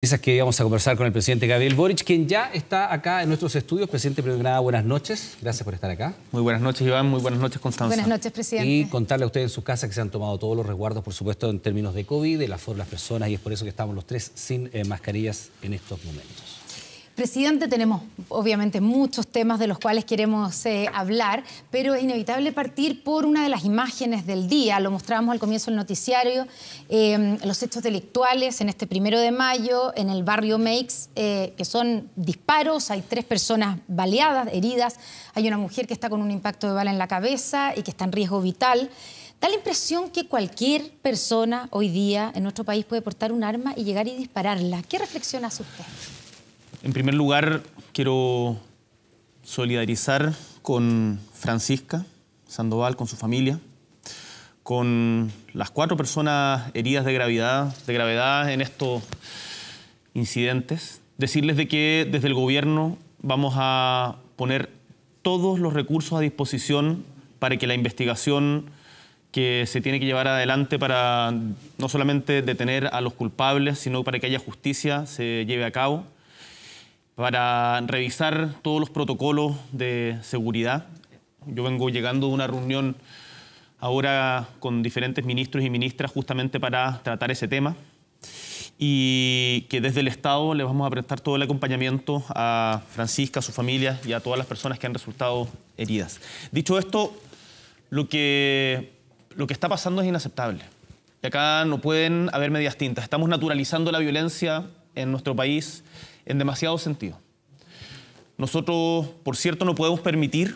Esas que íbamos a conversar con el presidente Gabriel Boric, quien ya está acá en nuestros estudios. Presidente, primero que nada, buenas noches. Gracias por estar acá. Muy buenas noches, Iván. Muy buenas noches, Constanza. Buenas noches, presidente. Y contarle a ustedes en su casa que se han tomado todos los resguardos, por supuesto, en términos de COVID, de la de las personas, y es por eso que estamos los tres sin eh, mascarillas en estos momentos. Presidente, tenemos obviamente muchos temas de los cuales queremos eh, hablar, pero es inevitable partir por una de las imágenes del día. Lo mostramos al comienzo del noticiario, eh, los hechos delictuales en este primero de mayo en el barrio Meix, eh, que son disparos, hay tres personas baleadas, heridas, hay una mujer que está con un impacto de bala en la cabeza y que está en riesgo vital. Da la impresión que cualquier persona hoy día en nuestro país puede portar un arma y llegar y dispararla. ¿Qué reflexión hace usted? En primer lugar, quiero solidarizar con Francisca Sandoval, con su familia, con las cuatro personas heridas de gravedad, de gravedad en estos incidentes. Decirles de que desde el gobierno vamos a poner todos los recursos a disposición para que la investigación que se tiene que llevar adelante para no solamente detener a los culpables, sino para que haya justicia se lleve a cabo para revisar todos los protocolos de seguridad. Yo vengo llegando de una reunión ahora con diferentes ministros y ministras justamente para tratar ese tema y que desde el Estado le vamos a prestar todo el acompañamiento a Francisca, a su familia y a todas las personas que han resultado heridas. Dicho esto, lo que, lo que está pasando es inaceptable. Y acá no pueden haber medias tintas. Estamos naturalizando la violencia en nuestro país en demasiado sentido. Nosotros, por cierto, no podemos permitir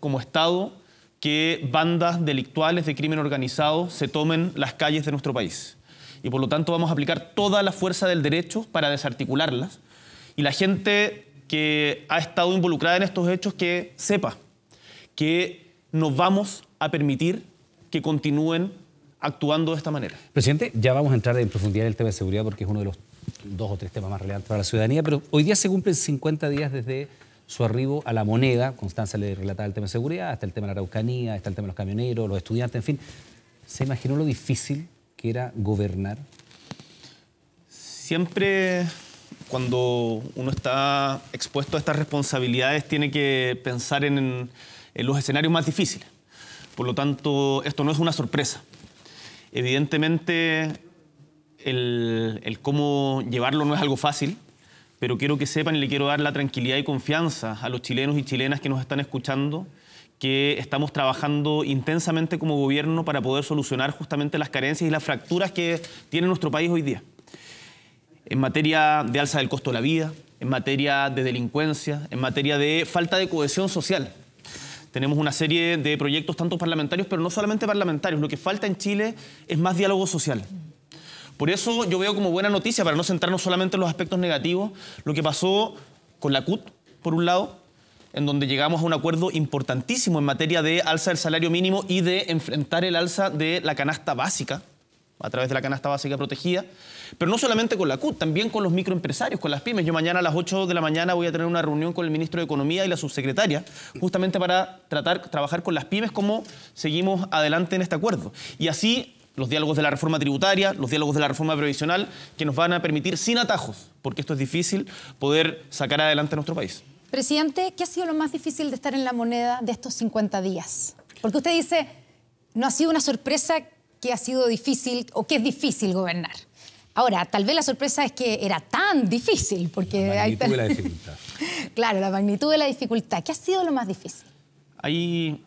como Estado que bandas delictuales de crimen organizado se tomen las calles de nuestro país. Y por lo tanto vamos a aplicar toda la fuerza del derecho para desarticularlas. Y la gente que ha estado involucrada en estos hechos que sepa que nos vamos a permitir que continúen actuando de esta manera. Presidente, ya vamos a entrar en profundidad en el tema de seguridad porque es uno de los dos o tres temas más relevantes para la ciudadanía, pero hoy día se cumplen 50 días desde su arribo a la moneda. Constanza le relataba el tema de seguridad, hasta el tema de la Araucanía, está el tema de los camioneros, los estudiantes, en fin. ¿Se imaginó lo difícil que era gobernar? Siempre cuando uno está expuesto a estas responsabilidades tiene que pensar en, en los escenarios más difíciles. Por lo tanto, esto no es una sorpresa. Evidentemente, el, cómo llevarlo no es algo fácil, pero quiero que sepan y le quiero dar la tranquilidad y confianza a los chilenos y chilenas que nos están escuchando que estamos trabajando intensamente como gobierno para poder solucionar justamente las carencias y las fracturas que tiene nuestro país hoy día. En materia de alza del costo de la vida, en materia de delincuencia, en materia de falta de cohesión social. Tenemos una serie de proyectos tanto parlamentarios, pero no solamente parlamentarios. Lo que falta en Chile es más diálogo social. Por eso yo veo como buena noticia, para no centrarnos solamente en los aspectos negativos, lo que pasó con la CUT, por un lado, en donde llegamos a un acuerdo importantísimo en materia de alza del salario mínimo y de enfrentar el alza de la canasta básica, a través de la canasta básica protegida, pero no solamente con la CUT, también con los microempresarios, con las pymes. Yo mañana a las 8 de la mañana voy a tener una reunión con el ministro de Economía y la subsecretaria, justamente para tratar, trabajar con las pymes cómo seguimos adelante en este acuerdo. Y así los diálogos de la reforma tributaria, los diálogos de la reforma previsional, que nos van a permitir sin atajos, porque esto es difícil, poder sacar adelante a nuestro país. Presidente, ¿qué ha sido lo más difícil de estar en la moneda de estos 50 días? Porque usted dice, no ha sido una sorpresa que ha sido difícil o que es difícil gobernar. Ahora, tal vez la sorpresa es que era tan difícil, porque... La magnitud de la dificultad. claro, la magnitud de la dificultad. ¿Qué ha sido lo más difícil? Hay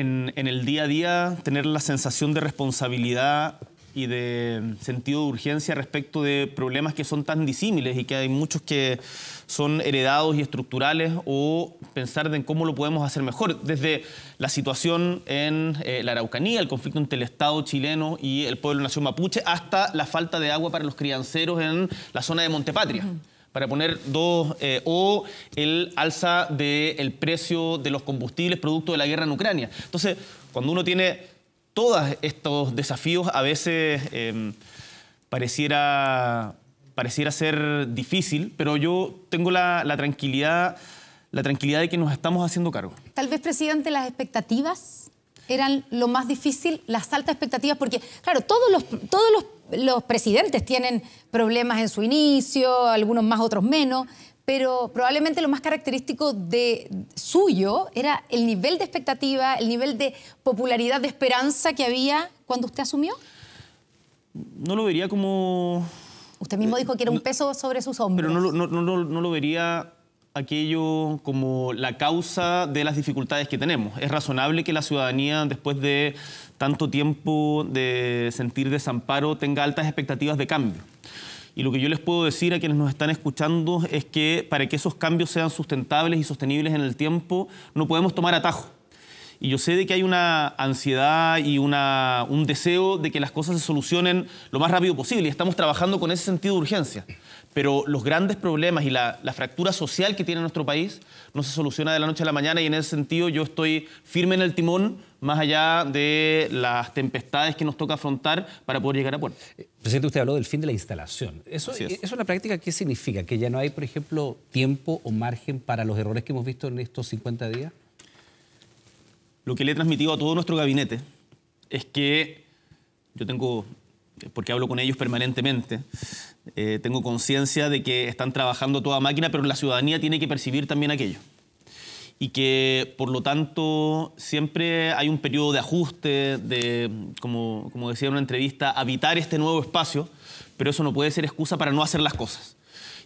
en, el día a día tener la sensación de responsabilidad y de sentido de urgencia respecto de problemas que son tan disímiles y que hay muchos que son heredados y estructurales o pensar en cómo lo podemos hacer mejor, desde la situación en eh, la Araucanía, el conflicto entre el Estado chileno y el pueblo nación mapuche, hasta la falta de agua para los crianceros en la zona de Montepatria para poner dos, eh, o el alza del precio de los combustibles producto de la guerra en Ucrania. Entonces, cuando uno tiene todos estos desafíos, a veces em, pareciera, pareciera ser difícil, pero yo tengo la, tranquilidad, la tranquilidad de que nos estamos haciendo cargo. Tal vez, presidente, las expectativas eran lo más difícil, las altas expectativas, porque, claro, todos los, todos los los presidentes tienen problemas en su inicio, algunos más, otros menos, pero probablemente lo más característico de suyo era el nivel de expectativa, el nivel de popularidad, de esperanza que había cuando usted asumió. No lo vería como... Usted mismo dijo que era un peso sobre sus hombros. Pero no, no lo vería aquello como la causa de las dificultades que tenemos. Es razonable que la ciudadanía, después de tanto tiempo de sentir desamparo, tenga altas expectativas de cambio. Y lo que yo les puedo decir a quienes nos están escuchando es que para que esos cambios sean sustentables y sostenibles en el tiempo, no podemos tomar atajo. Y yo sé de que hay una ansiedad y una, un deseo de que las cosas se solucionen lo más rápido posible y estamos trabajando con ese sentido de urgencia. Pero los grandes problemas y la, la fractura social que tiene nuestro país no se soluciona de la noche a la mañana y en ese sentido yo estoy firme en el timón más allá de las tempestades que nos toca afrontar para poder llegar a puerto. Eh, presidente, usted habló del fin de la instalación. ¿Eso es. ¿Eso en la práctica qué significa? ¿Que ya no hay, por ejemplo, tiempo o margen para los errores que hemos visto en estos 50 días? Lo que le he transmitido a todo nuestro gabinete es que yo tengo, porque hablo con ellos permanentemente, eh, tengo conciencia de que están trabajando toda máquina, pero la ciudadanía tiene que percibir también aquello y que por lo tanto siempre hay un periodo de ajuste, de, como, como decía en una entrevista, habitar este nuevo espacio, pero eso no puede ser excusa para no hacer las cosas.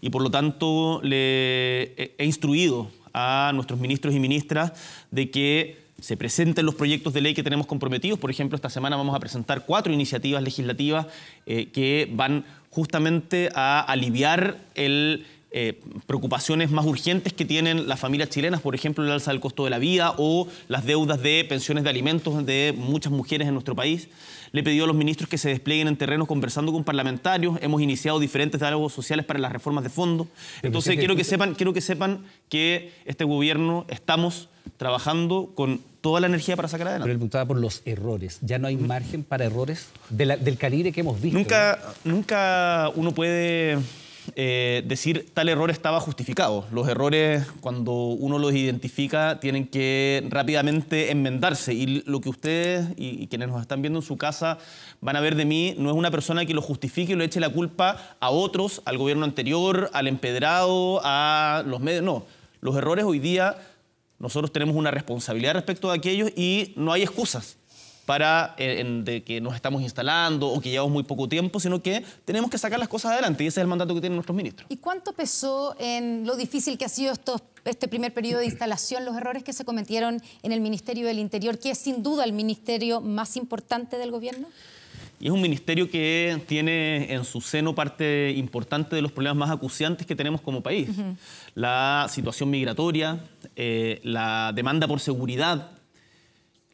Y por lo tanto le he instruido a nuestros ministros y ministras de que se presenten los proyectos de ley que tenemos comprometidos. Por ejemplo, esta semana vamos a presentar cuatro iniciativas legislativas eh, que van justamente a aliviar el eh, preocupaciones más urgentes que tienen las familias chilenas, por ejemplo, el alza del costo de la vida o las deudas de pensiones de alimentos de muchas mujeres en nuestro país. Le he pedido a los ministros que se desplieguen en terrenos conversando con parlamentarios. Hemos iniciado diferentes diálogos sociales para las reformas de fondo. Entonces, quiero que, sepan, quiero que sepan que este gobierno estamos trabajando con toda la energía para sacar adelante. Pero le preguntaba por los errores. ¿Ya no hay margen para errores del calibre que hemos visto? Nunca, nunca uno puede eh, decir tal error estaba justificado. Los errores, cuando uno los identifica, tienen que rápidamente enmendarse. Y lo que ustedes y, quienes nos están viendo en su casa van a ver de mí no es una persona que lo justifique y lo eche la culpa a otros, al gobierno anterior, al empedrado, a los medios. No, los errores hoy día nosotros tenemos una responsabilidad respecto de aquellos y no hay excusas para eh, de que nos estamos instalando o que llevamos muy poco tiempo, sino que tenemos que sacar las cosas adelante y ese es el mandato que tienen nuestros ministros. ¿Y cuánto pesó en lo difícil que ha sido este primer periodo de instalación los errores que se cometieron en el Ministerio del Interior, que es sin duda el ministerio más importante del gobierno? Y es un ministerio que tiene en su seno parte importante de los problemas más acuciantes que tenemos como país. La situación migratoria, eh, la demanda por seguridad,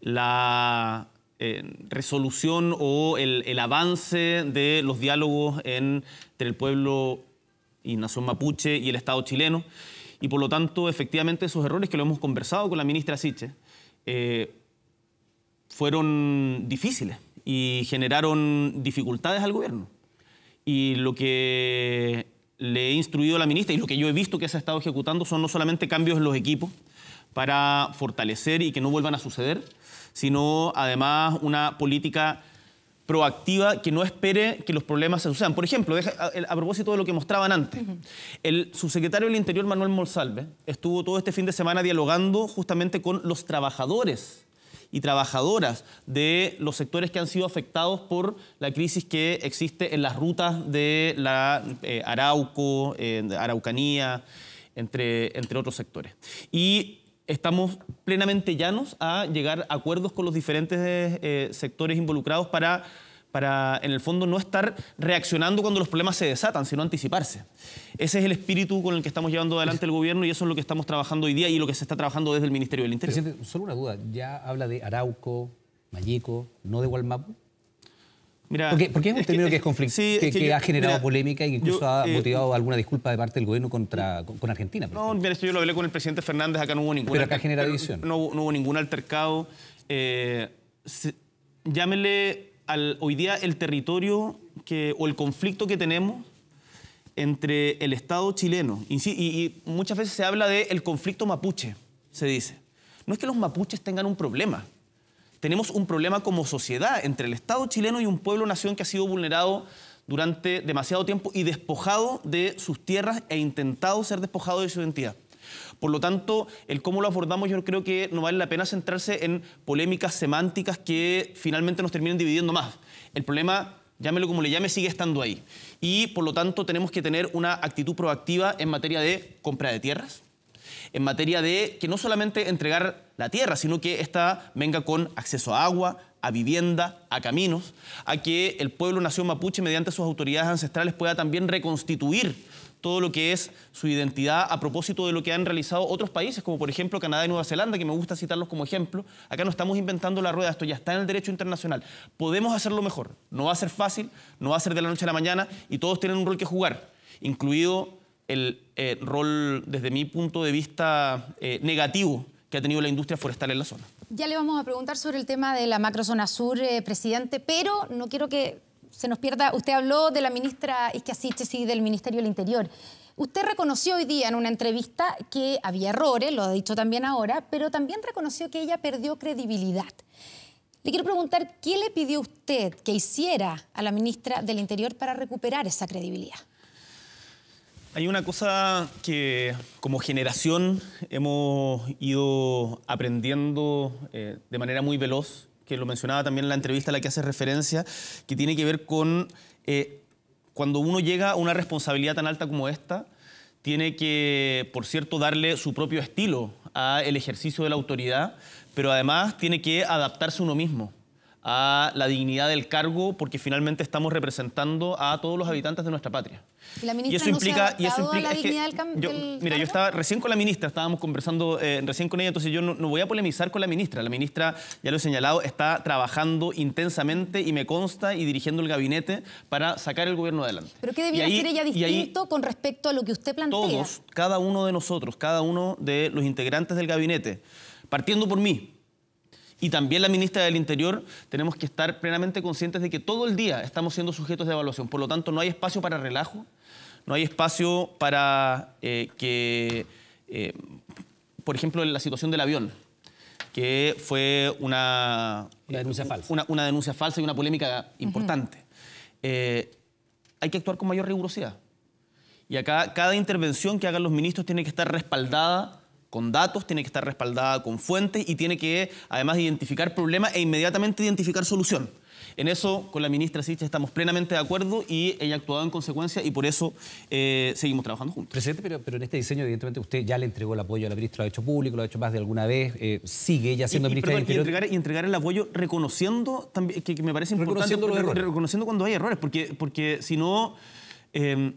la eh, resolución o el, avance de los diálogos entre el pueblo y nación mapuche y el Estado chileno. Y por lo tanto, efectivamente, esos errores que lo hemos conversado con la ministra Siche eh, fueron difíciles y generaron dificultades al gobierno. Y lo que le he instruido a la ministra y lo que yo he visto que se ha estado ejecutando son no solamente cambios en los equipos para fortalecer y que no vuelvan a suceder, sino además una política proactiva que no espere que los problemas se sucedan. Por ejemplo, a, propósito de lo que mostraban antes, el subsecretario del Interior, Manuel Monsalve, estuvo todo este fin de semana dialogando justamente con los trabajadores y trabajadoras de los sectores que han sido afectados por la crisis que existe en las rutas de la eh, Arauco, Araucanía, entre, entre otros sectores. Y estamos plenamente llanos a llegar a acuerdos con los diferentes eh, sectores involucrados para, para, en el fondo, no estar reaccionando cuando los problemas se desatan, sino anticiparse. Ese es el espíritu con el que estamos llevando adelante el gobierno y eso es lo que estamos trabajando hoy día y lo que se está trabajando desde el Ministerio del Interior. Presidente, solo una duda. ¿Ya habla de Arauco, Mayeco, no de Gualmapu? porque, es un término que, es conflicto, que, ha generado polémica y que incluso ha eh, motivado alguna disculpa de parte del gobierno contra con, Argentina. No, mira, esto yo lo hablé con el presidente Fernández, acá no hubo ningún... Pero acá genera división. No, hubo ningún altercado. Eh, llámele hoy día el territorio que, o el conflicto que tenemos entre el Estado chileno, y, y muchas veces se habla del el conflicto mapuche, se dice. No es que los mapuches tengan un problema, tenemos un problema como sociedad entre el Estado chileno y un pueblo-nación que ha sido vulnerado durante demasiado tiempo y despojado de sus tierras e intentado ser despojado de su identidad. Por lo tanto, el cómo lo abordamos yo creo que no vale la pena centrarse en polémicas semánticas que finalmente nos terminen dividiendo más. El problema, llámelo como le llame, sigue estando ahí. Y por lo tanto tenemos que tener una actitud proactiva en materia de compra de tierras, en materia de que no solamente entregar la tierra, sino que esta venga con acceso a agua, a vivienda, a caminos, a que el pueblo nación mapuche, mediante sus autoridades ancestrales, pueda también reconstituir todo lo que es su identidad a propósito de lo que han realizado otros países, como por ejemplo Canadá y Nueva Zelanda, que me gusta citarlos como ejemplo. Acá no estamos inventando la rueda, esto ya está en el derecho internacional. Podemos hacerlo mejor. No va a ser fácil, no va a ser de la noche a la mañana y todos tienen un rol que jugar, incluido el eh, rol, desde mi punto de vista, eh, negativo que ha tenido la industria forestal en la zona. Ya le vamos a preguntar sobre el tema de la macrozona sur, eh, presidente, pero no quiero que se nos pierda. Usted habló de la ministra Isquiasiches y del Ministerio del Interior. Usted reconoció hoy día en una entrevista que había errores, lo ha dicho también ahora, pero también reconoció que ella perdió credibilidad. Le quiero preguntar, ¿qué le pidió usted que hiciera a la ministra del Interior para recuperar esa credibilidad? Hay una cosa que como generación hemos ido aprendiendo eh, de manera muy veloz, que lo mencionaba también en la entrevista a la que hace referencia, que tiene que ver con eh, cuando uno llega a una responsabilidad tan alta como esta, tiene que, por cierto, darle su propio estilo al ejercicio de la autoridad, pero además tiene que adaptarse uno mismo a la dignidad del cargo porque finalmente estamos representando a todos los habitantes de nuestra patria. ¿Y, la ministra eso implica, y eso implica la dignidad del, yo, Mira, yo estaba recién con la ministra, estábamos conversando eh, recién con ella, entonces yo no, voy a polemizar con la ministra. La ministra, ya lo he señalado, está trabajando intensamente y me consta y dirigiendo el gabinete para sacar el gobierno adelante. ¿Pero qué debiera hacer ella distinto con respecto a lo que usted plantea? Todos, cada uno de nosotros, cada uno de los integrantes del gabinete, partiendo por mí, y también la ministra del Interior, tenemos que estar plenamente conscientes de que todo el día estamos siendo sujetos de evaluación. Por lo tanto, no hay espacio para relajo, no hay espacio para eh, que, eh, por ejemplo, en la situación del avión, que fue una, denuncia falsa. Una, denuncia falsa y una polémica importante. Eh, hay que actuar con mayor rigurosidad. Y acá cada intervención que hagan los ministros tiene que estar respaldada con datos, tiene que estar respaldada con fuentes y tiene que además identificar problemas e inmediatamente identificar solución. En eso, con la ministra Siches estamos plenamente de acuerdo y ella ha actuado en consecuencia y por eso eh, seguimos trabajando juntos. Presidente, pero, pero, en este diseño, evidentemente, usted ya le entregó el apoyo a la ministra, lo ha hecho público, lo ha hecho más de alguna vez, eh, sigue ella siendo ministra del Interior. Y entregar, y entregar, el apoyo reconociendo, también, que, me parece importante, reconociendo los errores. reconociendo cuando hay errores, porque, porque si no... Eh,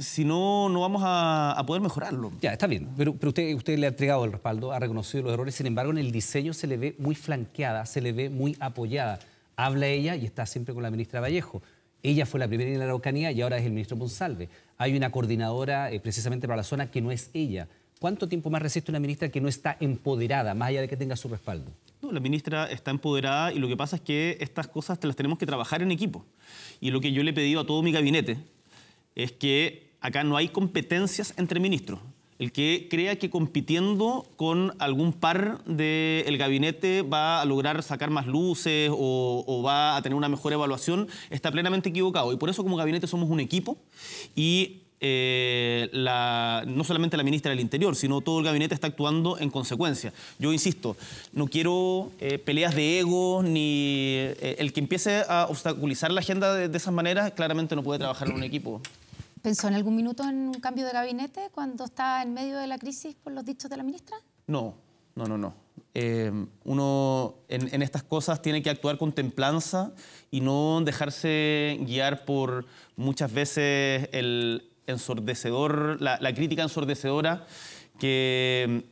si no, no vamos a, poder mejorarlo. Ya, está bien, pero, usted, usted le ha entregado el respaldo, ha reconocido los errores, sin embargo, en el diseño se le ve muy flanqueada, se le ve muy apoyada. Habla ella y está siempre con la ministra Vallejo. Ella fue la primera en la Araucanía y ahora es el ministro Ponsalve. Hay una coordinadora eh, precisamente para la zona que no es ella. ¿Cuánto tiempo más resiste una ministra que no está empoderada, más allá de que tenga su respaldo? No, la ministra está empoderada y lo que pasa es que estas cosas te las tenemos que trabajar en equipo. Y lo que yo le he pedido a todo mi gabinete es que acá no hay competencias entre ministros. El que crea que compitiendo con algún par del gabinete va a lograr sacar más luces o, va a tener una mejor evaluación está plenamente equivocado. Y por eso como gabinete somos un equipo y eh, no solamente la ministra del Interior, sino todo el gabinete está actuando en consecuencia. Yo insisto, no quiero eh, peleas de ego, ni eh, el que empiece a obstaculizar la agenda de, de esas maneras, claramente no puede trabajar en un equipo. ¿Pensó en algún minuto en un cambio de gabinete cuando está en medio de la crisis por los dichos de la ministra? No, no, no, no. Eh, uno en, estas cosas tiene que actuar con templanza y no dejarse guiar por muchas veces el ensordecedor, la, crítica ensordecedora que,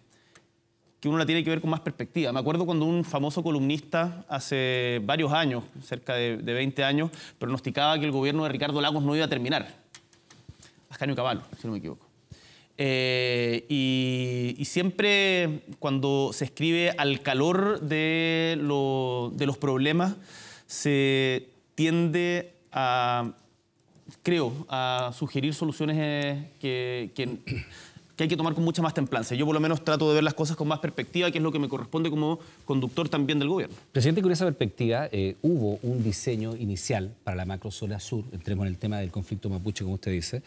que uno la tiene que ver con más perspectiva. Me acuerdo cuando un famoso columnista hace varios años, cerca de, de 20 años, pronosticaba que el gobierno de Ricardo Lagos no iba a terminar Ascanio Caballo, si no me equivoco. Eh, y, siempre cuando se escribe al calor de, los problemas, se tiende a, creo, a sugerir soluciones eh, que, que hay que tomar con mucha más templanza. Yo por lo menos trato de ver las cosas con más perspectiva, que es lo que me corresponde como conductor también del gobierno. Presidente, con esa perspectiva, eh, hubo un diseño inicial para la macrozona sur, entremos en el tema del conflicto mapuche, como usted dice,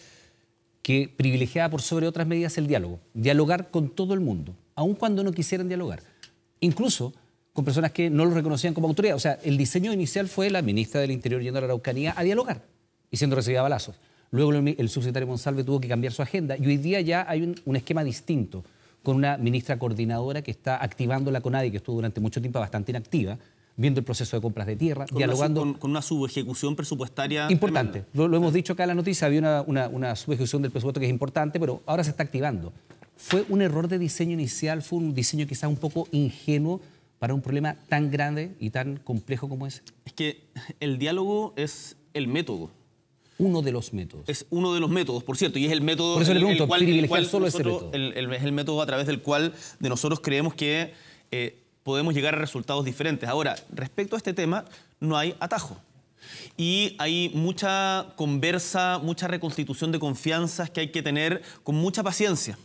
que privilegiaba por sobre otras medidas el diálogo, dialogar con todo el mundo, aun cuando no quisieran dialogar. Incluso con personas que no lo reconocían como autoridad. O sea, el diseño inicial fue la ministra del Interior yendo a la Araucanía a dialogar y siendo recibida a balazos. Luego el subsecretario Monsalve tuvo que cambiar su agenda y hoy día ya hay un, esquema distinto con una ministra coordinadora que está activando la CONADI, que estuvo durante mucho tiempo bastante inactiva, viendo el proceso de compras de tierra, dialogando... Una con, una subejecución presupuestaria... Importante. Lo, hemos dicho acá en la noticia, había una, una, subejecución del presupuesto que es importante, pero ahora se está activando. ¿Fue un error de diseño inicial? ¿Fue un diseño quizás un poco ingenuo para un problema tan grande y tan complejo como ese? Es que el diálogo es el método uno de los métodos. Es uno de los métodos, por cierto, y es el método... Por eso le pregunto, el solo ese método. es el método a través del cual de nosotros creemos que eh, podemos llegar a resultados diferentes. Ahora, respecto a este tema, no hay atajo. Y hay mucha conversa, mucha reconstitución de confianzas que hay que tener con mucha paciencia.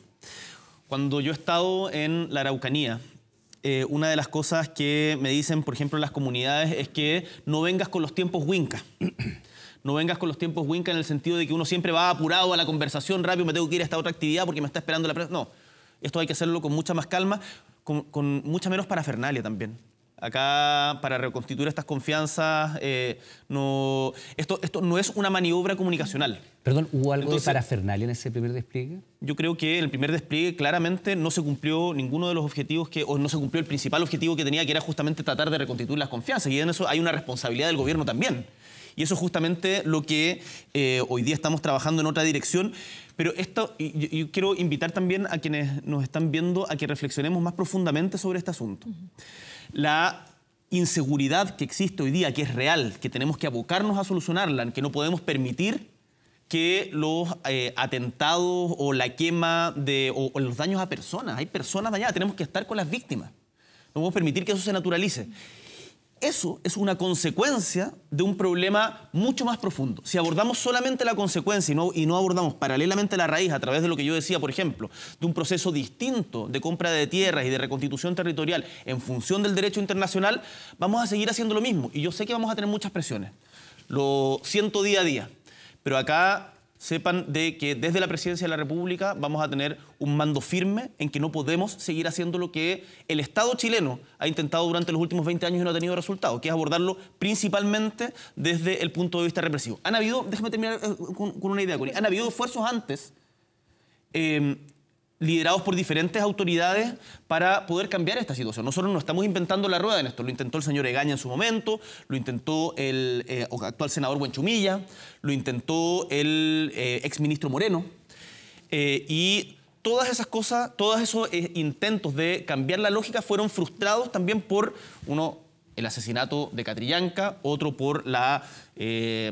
Cuando yo he estado en la Araucanía, eh, una de las cosas que me dicen, por ejemplo, las comunidades es que no vengas con los tiempos Winca no vengas con los tiempos Winca en el sentido de que uno siempre va apurado a la conversación, rápido, me tengo que ir a esta otra actividad porque me está esperando la prensa. No, esto hay que hacerlo con mucha más calma, con, mucha menos parafernalia también. Acá, para reconstituir estas confianzas, eh, no, esto, esto no es una maniobra comunicacional. Perdón, ¿hubo algo de parafernalia en ese primer despliegue? Yo creo que en el primer despliegue claramente no se cumplió ninguno de los objetivos que, o no se cumplió el principal objetivo que tenía, que era justamente tratar de reconstituir las confianzas. Y en eso hay una responsabilidad del gobierno también. Y eso es justamente lo que eh, hoy día estamos trabajando en otra dirección. Pero esto, yo, quiero invitar también a quienes nos están viendo a que reflexionemos más profundamente sobre este asunto. La inseguridad que existe hoy día, que es real, que tenemos que abocarnos a solucionarla, que no podemos permitir que los eh, atentados o la quema de, o, o, los daños a personas, hay personas dañadas, tenemos que estar con las víctimas. No podemos permitir que eso se naturalice. Eso es una consecuencia de un problema mucho más profundo. Si abordamos solamente la consecuencia y no, abordamos paralelamente la raíz a través de lo que yo decía, por ejemplo, de un proceso distinto de compra de tierras y de reconstitución territorial en función del derecho internacional, vamos a seguir haciendo lo mismo. Y yo sé que vamos a tener muchas presiones. Lo siento día a día. Pero acá sepan de que desde la presidencia de la República vamos a tener un mando firme en que no podemos seguir haciendo lo que el Estado chileno ha intentado durante los últimos 20 años y no ha tenido resultado, que es abordarlo principalmente desde el punto de vista represivo. Han habido, déjame terminar eh, con, una idea, Connie, han habido esfuerzos antes eh, liderados por diferentes autoridades para poder cambiar esta situación. Nosotros no estamos inventando la rueda en esto, lo intentó el señor Egaña en su momento, lo intentó el eh, actual senador Buenchumilla, lo intentó el eh, exministro Moreno, eh, y todas esas cosas, todos esos intentos de cambiar la lógica fueron frustrados también por uno el asesinato de Catrillanca, otro por la, eh,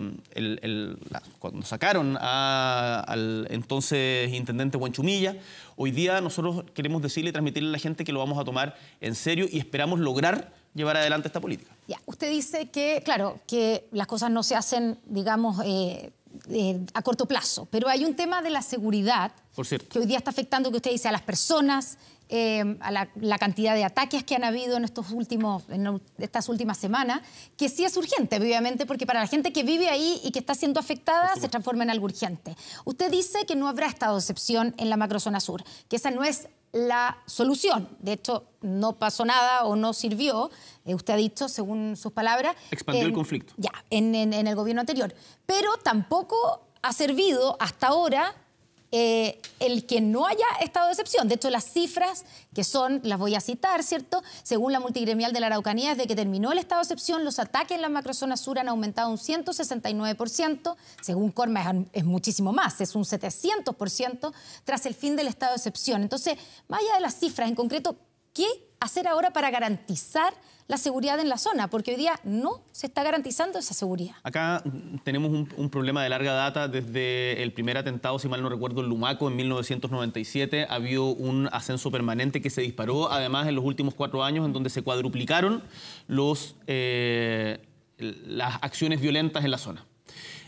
cuando sacaron al entonces intendente Huanchumilla. Hoy día nosotros queremos decirle y transmitirle a la gente que lo vamos a tomar en serio y esperamos lograr llevar adelante esta política. Ya, usted dice que, claro, que las cosas no se hacen, digamos, eh, eh, a corto plazo, pero hay un tema de la seguridad Por cierto. que hoy día está afectando, que usted dice, a las personas, eh, a la, cantidad de ataques que han habido en, estos últimos, en estas últimas semanas, que sí es urgente, obviamente, porque para la gente que vive ahí y que está siendo afectada se transforma en algo urgente. Usted dice que no habrá estado de excepción en la macrozona sur, que esa no es la solución. De hecho, no pasó nada o no sirvió, eh, usted ha dicho, según sus palabras. Expandió el conflicto. Ya, en el gobierno anterior. Pero tampoco ha servido hasta ahora eh, el que no haya estado de excepción. De hecho, las cifras que son, las voy a citar, ¿cierto? Según la multigremial de la Araucanía, desde que terminó el estado de excepción, los ataques en la macrozona sur han aumentado un 169%, según Corma es, es muchísimo más, es un 700% tras el fin del estado de excepción. Entonces, más allá de las cifras, en concreto, ¿qué hacer ahora para garantizar la seguridad en la zona? Porque hoy día no se está garantizando esa seguridad. Acá tenemos un, problema de larga data. Desde el primer atentado, si mal no recuerdo, en Lumaco en 1997, ha habido un ascenso permanente que se disparó, además en los últimos cuatro años, en donde se cuadruplicaron los, eh, las acciones violentas en la zona.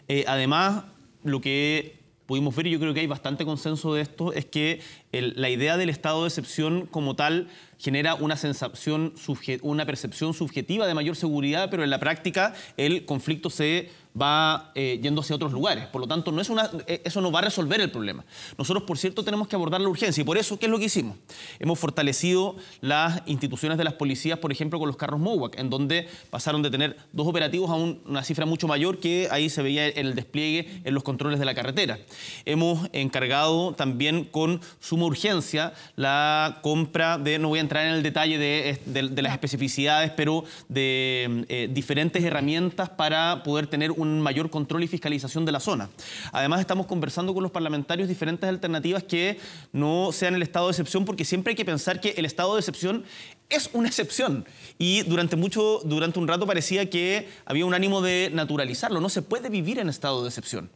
Eh, además, lo que pudimos ver, y yo creo que hay bastante consenso de esto, es que la idea del estado de excepción como tal genera una sensación, una percepción subjetiva de mayor seguridad, pero en la práctica el conflicto se va eh, yendo hacia otros lugares. Por lo tanto, no es eh, eso no va a resolver el problema. Nosotros, por cierto, tenemos que abordar la urgencia y por eso, ¿qué es lo que hicimos? Hemos fortalecido las instituciones de las policías, por ejemplo, con los carros MOWAC, en donde pasaron de tener dos operativos a una cifra mucho mayor que ahí se veía en el despliegue en los controles de la carretera. Hemos encargado también con suma urgencia la compra de, no voy a entrar en el detalle de, las especificidades, pero de eh, diferentes herramientas para poder tener un mayor control y fiscalización de la zona. Además, estamos conversando con los parlamentarios diferentes alternativas que no sean el estado de excepción, porque siempre hay que pensar que el estado de excepción es una excepción. Y durante, mucho, durante un rato parecía que había un ánimo de naturalizarlo. No se puede vivir en estado de excepción.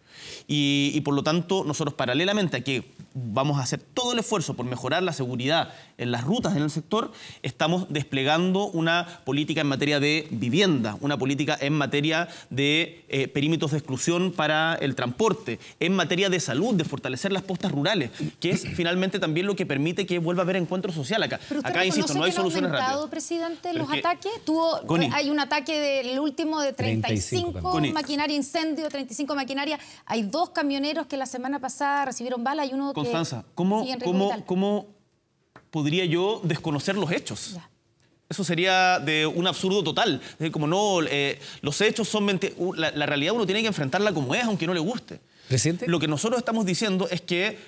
Y, y por lo tanto, nosotros paralelamente a que vamos a hacer todo el esfuerzo por mejorar la seguridad en las rutas en el sector, estamos desplegando una política en materia de vivienda, una política en materia de eh, perímetros de exclusión para el transporte, en materia de salud, de fortalecer las postas rurales, que es finalmente también lo que permite que vuelva a haber encuentro social acá. acá, insisto, no hay soluciones rápidas. presidente, los ataques? Tuvo, hay un ataque del último de 35, 35 maquinaria incendio, 35 maquinaria. Hay dos camioneros que la semana pasada recibieron bala y uno Constanza, ¿cómo, cómo, ¿cómo podría yo desconocer los hechos? Eso sería de un absurdo total. como no, eh, los hechos son la, la, realidad uno tiene que enfrentarla como es, aunque no le guste. ¿Presidente? Lo que nosotros estamos diciendo es que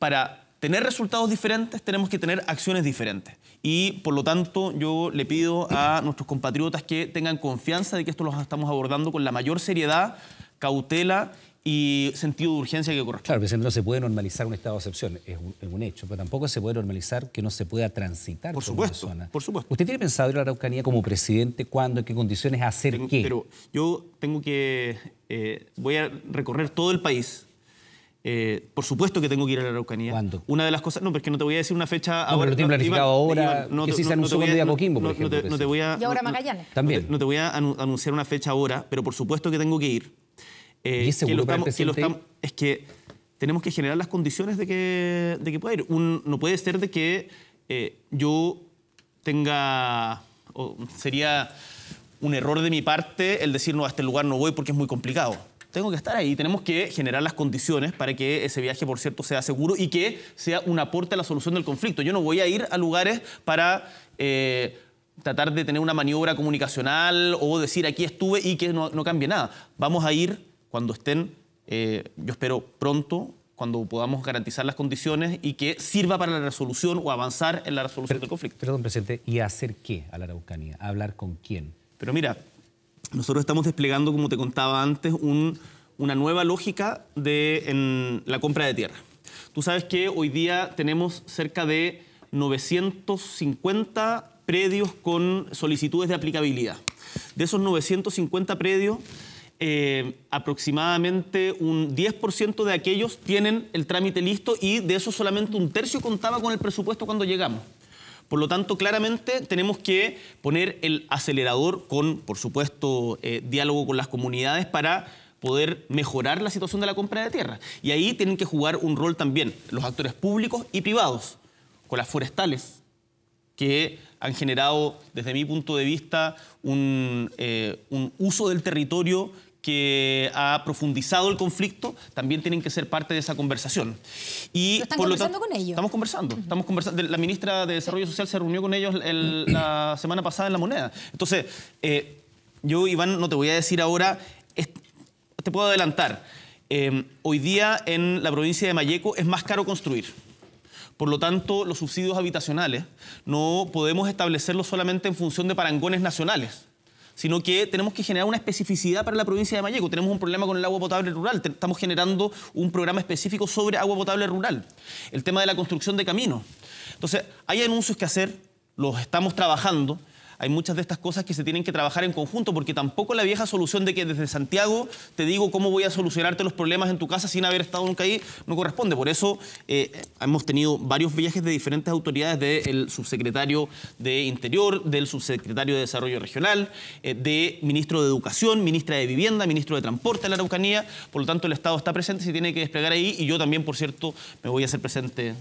para tener resultados diferentes tenemos que tener acciones diferentes. Y por lo tanto yo le pido a nuestros compatriotas que tengan confianza de que esto lo estamos abordando con la mayor seriedad, cautela y sentido de urgencia que corresponde. Claro, presidente, no se puede normalizar un estado de excepción, es un, hecho, pero tampoco se puede normalizar que no se pueda transitar por supuesto, zona. Por supuesto. ¿Usted tiene pensado ir a la Araucanía como presidente cuándo, en qué condiciones, hacer qué? Pero yo tengo que, eh, voy a recorrer todo el país. Eh, por supuesto que tengo que ir a la Araucanía. ¿Cuándo? Una de las cosas, no, pero es que no te voy a decir una fecha no, ahora. Pero lo tiene planificado ahora, no, que si se anunció cuando iba a Coquimbo, por ejemplo. No te, voy a, y ahora Magallanes. También. No te voy a anunciar una fecha ahora, pero por supuesto que tengo que ir. Eh, ¿Y que lo estamos, es que tenemos que generar las condiciones de que, de que pueda ir. no puede ser de que eh, yo tenga, sería un error de mi parte el decir, no, a este lugar no voy porque es muy complicado. Tengo que estar ahí, tenemos que generar las condiciones para que ese viaje, por cierto, sea seguro y que sea un aporte a la solución del conflicto. Yo no voy a ir a lugares para... Eh, tratar de tener una maniobra comunicacional o decir aquí estuve y que no, no cambie nada. Vamos a ir cuando estén, eh, yo espero pronto, cuando podamos garantizar las condiciones y que sirva para la resolución o avanzar en la resolución del conflicto. Perdón, presidente, ¿y hacer qué a la Araucanía? ¿A hablar con quién? Pero mira, nosotros estamos desplegando, como te contaba antes, una nueva lógica de, en la compra de tierra. Tú sabes que hoy día tenemos cerca de 950 predios con solicitudes de aplicabilidad. De esos 950 predios, eh, aproximadamente un 10% de aquellos tienen el trámite listo y de eso solamente un tercio contaba con el presupuesto cuando llegamos. Por lo tanto, claramente tenemos que poner el acelerador con, por supuesto, eh, diálogo con las comunidades para poder mejorar la situación de la compra de tierra. Y ahí tienen que jugar un rol también los actores públicos y privados, con las forestales, que han generado, desde mi punto de vista, un, eh, un uso del territorio que ha profundizado el conflicto también tienen que ser parte de esa conversación. Y ¿Están por conversando con ellos? Estamos conversando, estamos conversando. La ministra de Desarrollo Social se reunió con ellos la semana pasada en La Moneda. Entonces, eh, yo, Iván, no te voy a decir ahora, te puedo adelantar. Eh, hoy día en la provincia de Mayeco es más caro construir. Por lo tanto, los subsidios habitacionales no podemos establecerlos solamente en función de parangones nacionales sino que tenemos que generar una especificidad para la provincia de Mayeco. Tenemos un problema con el agua potable rural, estamos generando un programa específico sobre agua potable rural. El tema de la construcción de caminos. Entonces, hay anuncios que hacer, los estamos trabajando. Hay muchas de estas cosas que se tienen que trabajar en conjunto, porque tampoco la vieja solución de que desde Santiago te digo cómo voy a solucionarte los problemas en tu casa sin haber estado nunca ahí, no corresponde. Por eso eh, hemos tenido varios viajes de diferentes autoridades, del subsecretario de Interior, del subsecretario de Desarrollo Regional, eh, de ministro de Educación, ministra de Vivienda, ministro de Transporte de la Araucanía. Por lo tanto, el Estado está presente, se tiene que desplegar ahí y yo también, por cierto, me voy a hacer presente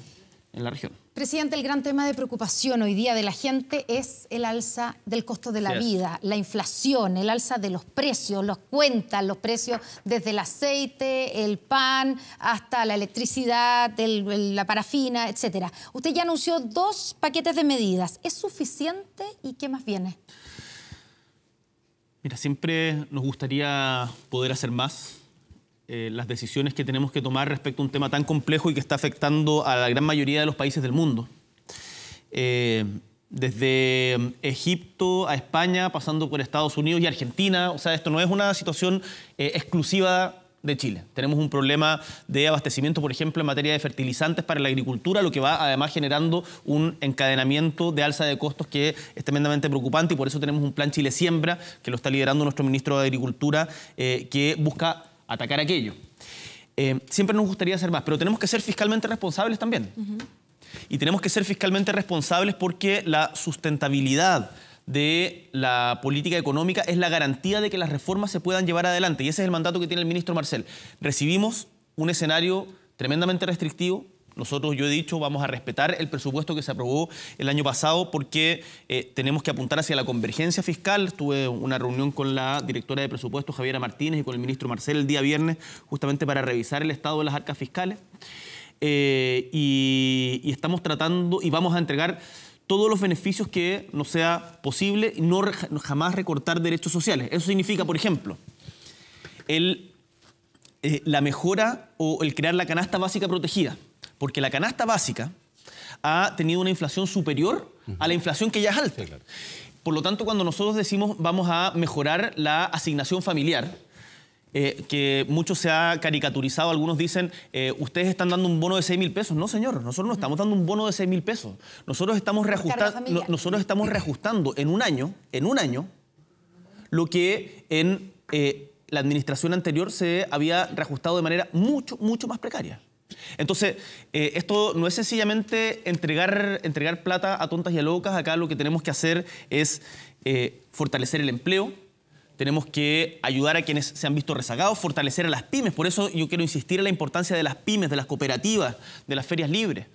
en la región. Presidente, el gran tema de preocupación hoy día de la gente es el alza del costo de la vida, la inflación, el alza de los precios, los cuentas, los precios desde el aceite, el pan, hasta la electricidad, la parafina, etcétera. Usted ya anunció dos paquetes de medidas. ¿Es suficiente y qué más viene? Mira, siempre nos gustaría poder hacer más eh, las decisiones que tenemos que tomar respecto a un tema tan complejo y que está afectando a la gran mayoría de los países del mundo. Eh, desde Egipto a España, pasando por Estados Unidos y Argentina. O sea, esto no es una situación eh, exclusiva de Chile. Tenemos un problema de abastecimiento, por ejemplo, en materia de fertilizantes para la agricultura, lo que va además generando un encadenamiento de alza de costos que es tremendamente preocupante y por eso tenemos un plan Chile Siembra, que lo está liderando nuestro ministro de Agricultura, que busca atacar aquello. Eh, siempre nos gustaría hacer más, pero tenemos que ser fiscalmente responsables también. Y tenemos que ser fiscalmente responsables porque la sustentabilidad de la política económica es la garantía de que las reformas se puedan llevar adelante. Y ese es el mandato que tiene el ministro Marcel. Recibimos un escenario tremendamente restrictivo, nosotros, yo he dicho, vamos a respetar el presupuesto que se aprobó el año pasado porque eh, tenemos que apuntar hacia la convergencia fiscal. Tuve una reunión con la directora de presupuesto, Javiera Martínez, y con el ministro Marcel el día viernes, justamente para revisar el estado de las arcas fiscales. Eh, y, estamos tratando y vamos a entregar todos los beneficios que nos sea posible y no jamás recortar derechos sociales. Eso significa, por ejemplo, el, eh, la mejora o el crear la canasta básica protegida porque la canasta básica ha tenido una inflación superior a la inflación que ya es alta. Por lo tanto, cuando nosotros decimos vamos a mejorar la asignación familiar, eh, que mucho se ha caricaturizado, algunos dicen, eh, ustedes están dando un bono de 6 mil pesos. No, señor, nosotros no estamos dando un bono de 6 mil pesos. Nosotros estamos, reajustando, nosotros estamos reajustando en un año, en un año, lo que en eh, la administración anterior se había reajustado de manera mucho, mucho más precaria. Entonces, eh, esto no es sencillamente entregar, entregar plata a tontas y a locas. Acá lo que tenemos que hacer es eh, fortalecer el empleo, tenemos que ayudar a quienes se han visto rezagados, fortalecer a las pymes. Por eso yo quiero insistir en la importancia de las pymes, de las cooperativas, de las ferias libres.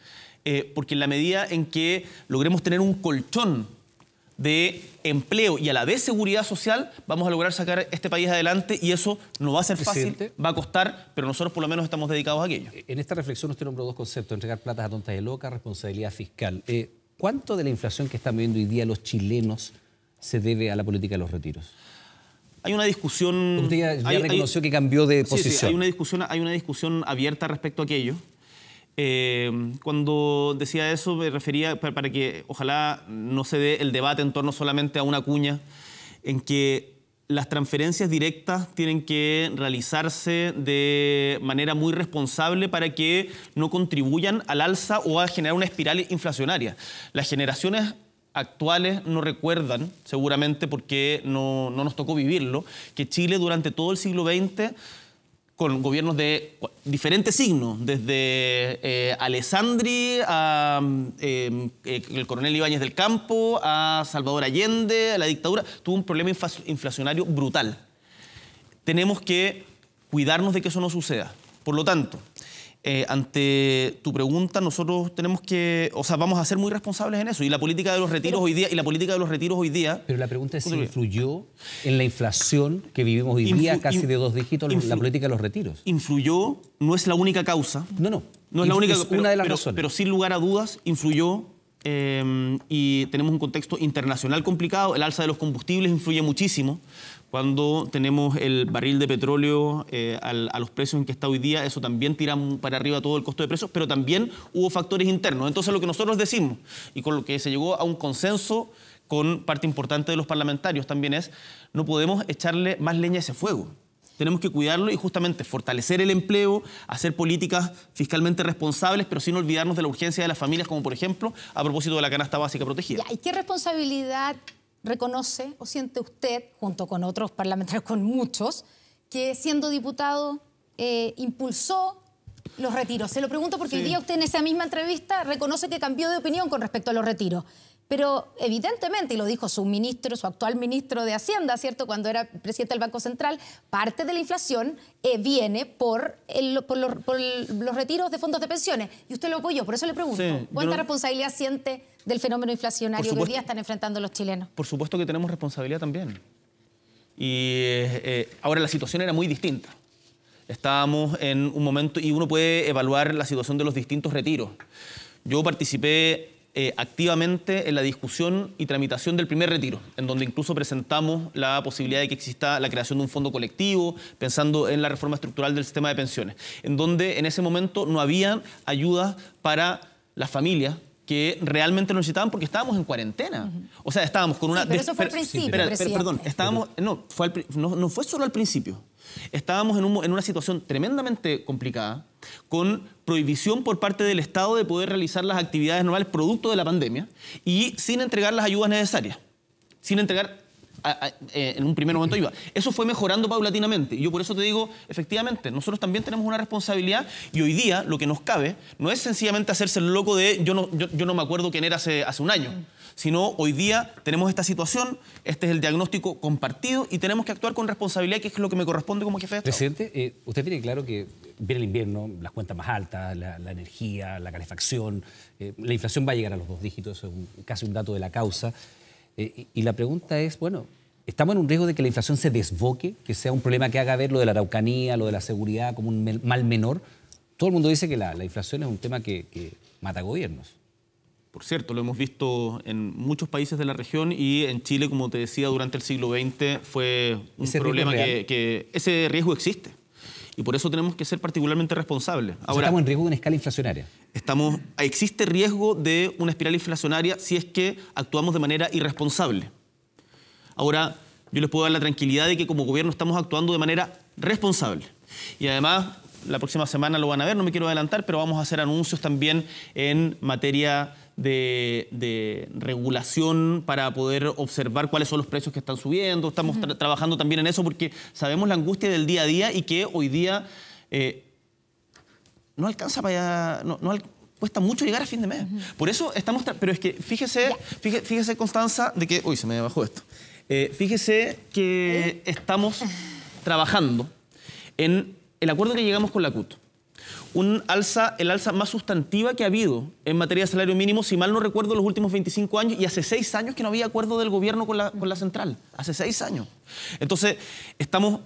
Eh, porque en la medida en que logremos tener un colchón de empleo y a la vez seguridad social, vamos a lograr sacar este país adelante y eso no va a ser fácil, va a costar, pero nosotros por lo menos estamos dedicados a aquello. En esta reflexión usted nombró dos conceptos, entregar plata a tontas y locas, responsabilidad fiscal. Eh, ¿Cuánto de la inflación que están viviendo hoy día los chilenos se debe a la política de los retiros? Hay una discusión... Usted ya, reconoció que cambió de posición. Sí, hay, una discusión, hay una discusión abierta respecto a aquello. Eh, cuando decía eso me refería para, que ojalá no se dé el debate en torno solamente a una cuña, en que las transferencias directas tienen que realizarse de manera muy responsable para que no contribuyan al alza o a generar una espiral inflacionaria. Las generaciones actuales no recuerdan, seguramente porque no, no nos tocó vivirlo, que Chile durante todo el siglo XX con gobiernos de diferentes signos, desde eh, Alessandri a eh, eh, el coronel Ibáñez del Campo, a Salvador Allende, a la dictadura, tuvo un problema inflacionario brutal. Tenemos que cuidarnos de que eso no suceda. Por lo tanto, eh, ante tu pregunta, nosotros tenemos que, o sea, vamos a ser muy responsables en eso. Y la política de los retiros hoy día, y la política de los retiros hoy día. Pero la pregunta es si influyó en la inflación que vivimos hoy día, casi de dos dígitos, la política de los retiros. Influyó, no es la única causa. No, no. No es la única, causa. una de las razones. Pero sin lugar a dudas, influyó eh, y tenemos un contexto internacional complicado. El alza de los combustibles influye muchísimo cuando tenemos el barril de petróleo eh, a los precios en que está hoy día, eso también tira para arriba todo el costo de precios, pero también hubo factores internos. Entonces lo que nosotros decimos y con lo que se llegó a un consenso con parte importante de los parlamentarios también es, no podemos echarle más leña a ese fuego. Tenemos que cuidarlo y justamente fortalecer el empleo, hacer políticas fiscalmente responsables, pero sin olvidarnos de la urgencia de las familias, como por ejemplo a propósito de la canasta básica protegida. ¿Y qué responsabilidad reconoce o siente usted, junto con otros parlamentarios, con muchos, que siendo diputado eh, impulsó los retiros? Se lo pregunto porque hoy día usted en esa misma entrevista reconoce que cambió de opinión con respecto a los retiros. Pero evidentemente, y lo dijo su ministro, su actual ministro de Hacienda, ¿cierto? Cuando era presidente del Banco Central, parte de la inflación eh, viene por, los retiros de fondos de pensiones. Y usted lo apoyó, por eso le pregunto, ¿cuánta responsabilidad siente del fenómeno inflacionario que hoy día están enfrentando los chilenos? Por supuesto que tenemos responsabilidad también. Y eh, eh, ahora la situación era muy distinta. Estábamos en un momento, y uno puede evaluar la situación de los distintos retiros. Yo participé eh, activamente en la discusión y tramitación del primer retiro, en donde incluso presentamos la posibilidad de que exista la creación de un fondo colectivo, pensando en la reforma estructural del sistema de pensiones, en donde en ese momento no había ayuda para las familias que realmente lo necesitaban porque estábamos en cuarentena. O sea, estábamos con una... pero eso fue al principio, Perdón, estábamos... No, fue no, no fue solo al principio. Estábamos en, una situación tremendamente complicada, con prohibición por parte del Estado de poder realizar las actividades normales producto de la pandemia y sin entregar las ayudas necesarias, sin entregar eh, en un primer momento iba. Eso fue mejorando paulatinamente. Y yo por eso te digo, efectivamente, nosotros también tenemos una responsabilidad y hoy día lo que nos cabe no es sencillamente hacerse el loco de yo no, yo, no me acuerdo quién era hace un año sino hoy día tenemos esta situación, este es el diagnóstico compartido y tenemos que actuar con responsabilidad, que es lo que me corresponde como jefe de Estado. Presidente, eh, usted tiene claro que viene el invierno, las cuentas más altas, la, energía, la calefacción, eh, la inflación va a llegar a los dos dígitos, eso es casi un dato de la causa. Eh, y, la pregunta es, bueno, ¿estamos en un riesgo de que la inflación se desboque, que sea un problema que haga ver lo de la araucanía, lo de la seguridad como un mal menor? Todo el mundo dice que la, inflación es un tema que, que mata gobiernos. Por cierto, lo hemos visto en muchos países de la región y en Chile, como te decía, durante el siglo XX fue un problema que, ese riesgo existe. Y por eso tenemos que ser particularmente responsables. Ahora, estamos en riesgo de una escala inflacionaria. Estamos, existe riesgo de una espiral inflacionaria si es que actuamos de manera irresponsable. Ahora, yo les puedo dar la tranquilidad de que como gobierno estamos actuando de manera responsable. Y además, la próxima semana lo van a ver, no me quiero adelantar, pero vamos a hacer anuncios también en materia de, regulación para poder observar cuáles son los precios que están subiendo. Estamos trabajando también en eso porque sabemos la angustia del día a día y que hoy día eh, no alcanza para no, cuesta mucho llegar a fin de mes. Por eso estamos... Pero es que fíjese, fíjese, Constanza, de que... Uy, se me bajó esto. Eh, fíjese que estamos trabajando en el acuerdo que llegamos con la CUT un alza, el alza más sustantiva que ha habido en materia de salario mínimo, si mal no recuerdo, los últimos 25 años, y hace seis años que no había acuerdo del gobierno con la, con la central. Hace seis años. Entonces, estamos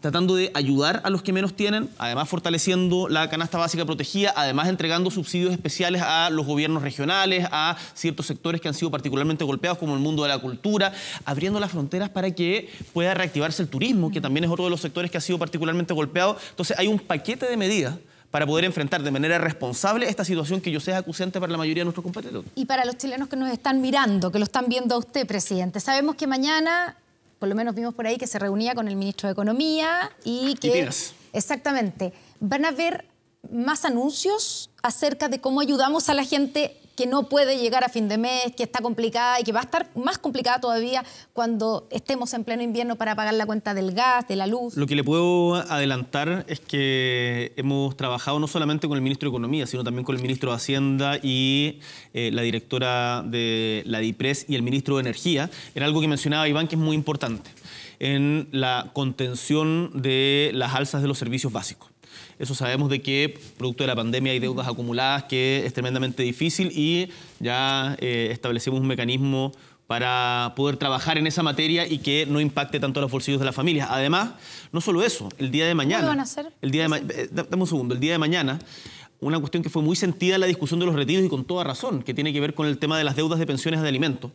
tratando de ayudar a los que menos tienen, además fortaleciendo la canasta básica protegida, además entregando subsidios especiales a los gobiernos regionales, a ciertos sectores que han sido particularmente golpeados, como el mundo de la cultura, abriendo las fronteras para que pueda reactivarse el turismo, que también es otro de los sectores que ha sido particularmente golpeado. Entonces hay un paquete de medidas para poder enfrentar de manera responsable esta situación que yo sé es acuciante para la mayoría de nuestros compatriotas. Y para los chilenos que nos están mirando, que lo están viendo a usted, presidente, sabemos que mañana, por lo menos vimos por ahí que se reunía con el ministro de Economía y que... exactamente. ¿Van a haber más anuncios acerca de cómo ayudamos a la gente que no puede llegar a fin de mes, que está complicada y que va a estar más complicada todavía cuando estemos en pleno invierno para pagar la cuenta del gas, de la luz. Lo que le puedo adelantar es que hemos trabajado no solamente con el ministro de Economía, sino también con el ministro de Hacienda y eh, la directora de la DIPRES y el ministro de Energía. Era algo que mencionaba Iván que es muy importante en la contención de las alzas de los servicios básicos. Eso sabemos de que producto de la pandemia hay deudas acumuladas que es tremendamente difícil y ya eh, establecimos un mecanismo para poder trabajar en esa materia y que no impacte tanto a los bolsillos de las familias. Además, no solo eso, el día de mañana... ¿Qué van a hacer? El día de eh, dame un segundo. El día de mañana una cuestión que fue muy sentida en la discusión de los retiros y con toda razón, que tiene que ver con el tema de las deudas de pensiones de alimentos.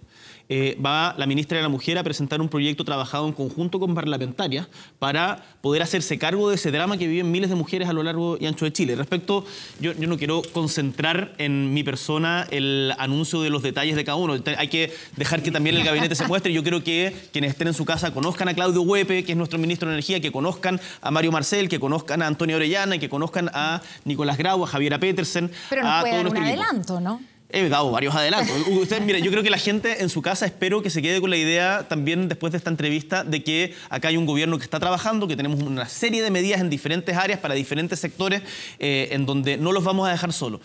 Eh, va la ministra de la Mujer a presentar un proyecto trabajado en conjunto con parlamentarias para poder hacerse cargo de ese drama que viven miles de mujeres a lo largo y ancho de Chile. Respecto, yo, no quiero concentrar en mi persona el anuncio de los detalles de cada uno. Hay que dejar que también el gabinete se muestre. Yo quiero que quienes estén en su casa conozcan a Claudio Huepe, que es nuestro ministro de Energía, que conozcan a Mario Marcel, que conozcan a Antonio Orellana, que conozcan a Nicolás Grau, a Javiera Petersen. Pero nos puede dar un adelanto, ¿no? He dado varios adelantos. Usted, mire, yo creo que la gente en su casa espero que se quede con la idea también después de esta entrevista de que acá hay un gobierno que está trabajando, que tenemos una serie de medidas en diferentes áreas para diferentes sectores eh, en donde no los vamos a dejar solos.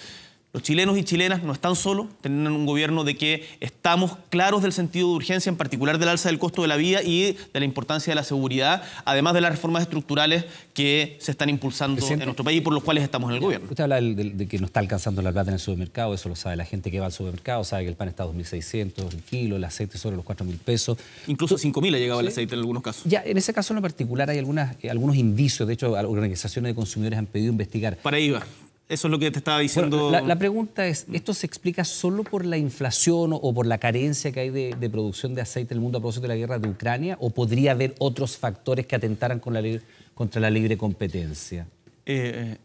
Los chilenos y chilenas no están solos, tienen un gobierno de que estamos claros del sentido de urgencia, en particular del alza del costo de la vida y de la importancia de la seguridad, además de las reformas estructurales que se están impulsando en nuestro país y por los cuales estamos en el gobierno. Usted habla de, que no está alcanzando la plata en el supermercado, eso lo sabe la gente que va al supermercado, sabe que el pan está a 2.600 el kilo, el aceite sobre los 4.000 pesos. Incluso 5.000 ha llegado el aceite en algunos casos. Ya, en ese caso en particular hay algunas, eh, algunos indicios, de hecho organizaciones de consumidores han pedido investigar. Para ahí va. Eso es lo que te estaba diciendo. la, pregunta es, ¿esto se explica solo por la inflación o, por la carencia que hay de, producción de aceite en el mundo a propósito de la guerra de Ucrania? ¿O podría haber otros factores que atentaran contra la libre competencia? Eh,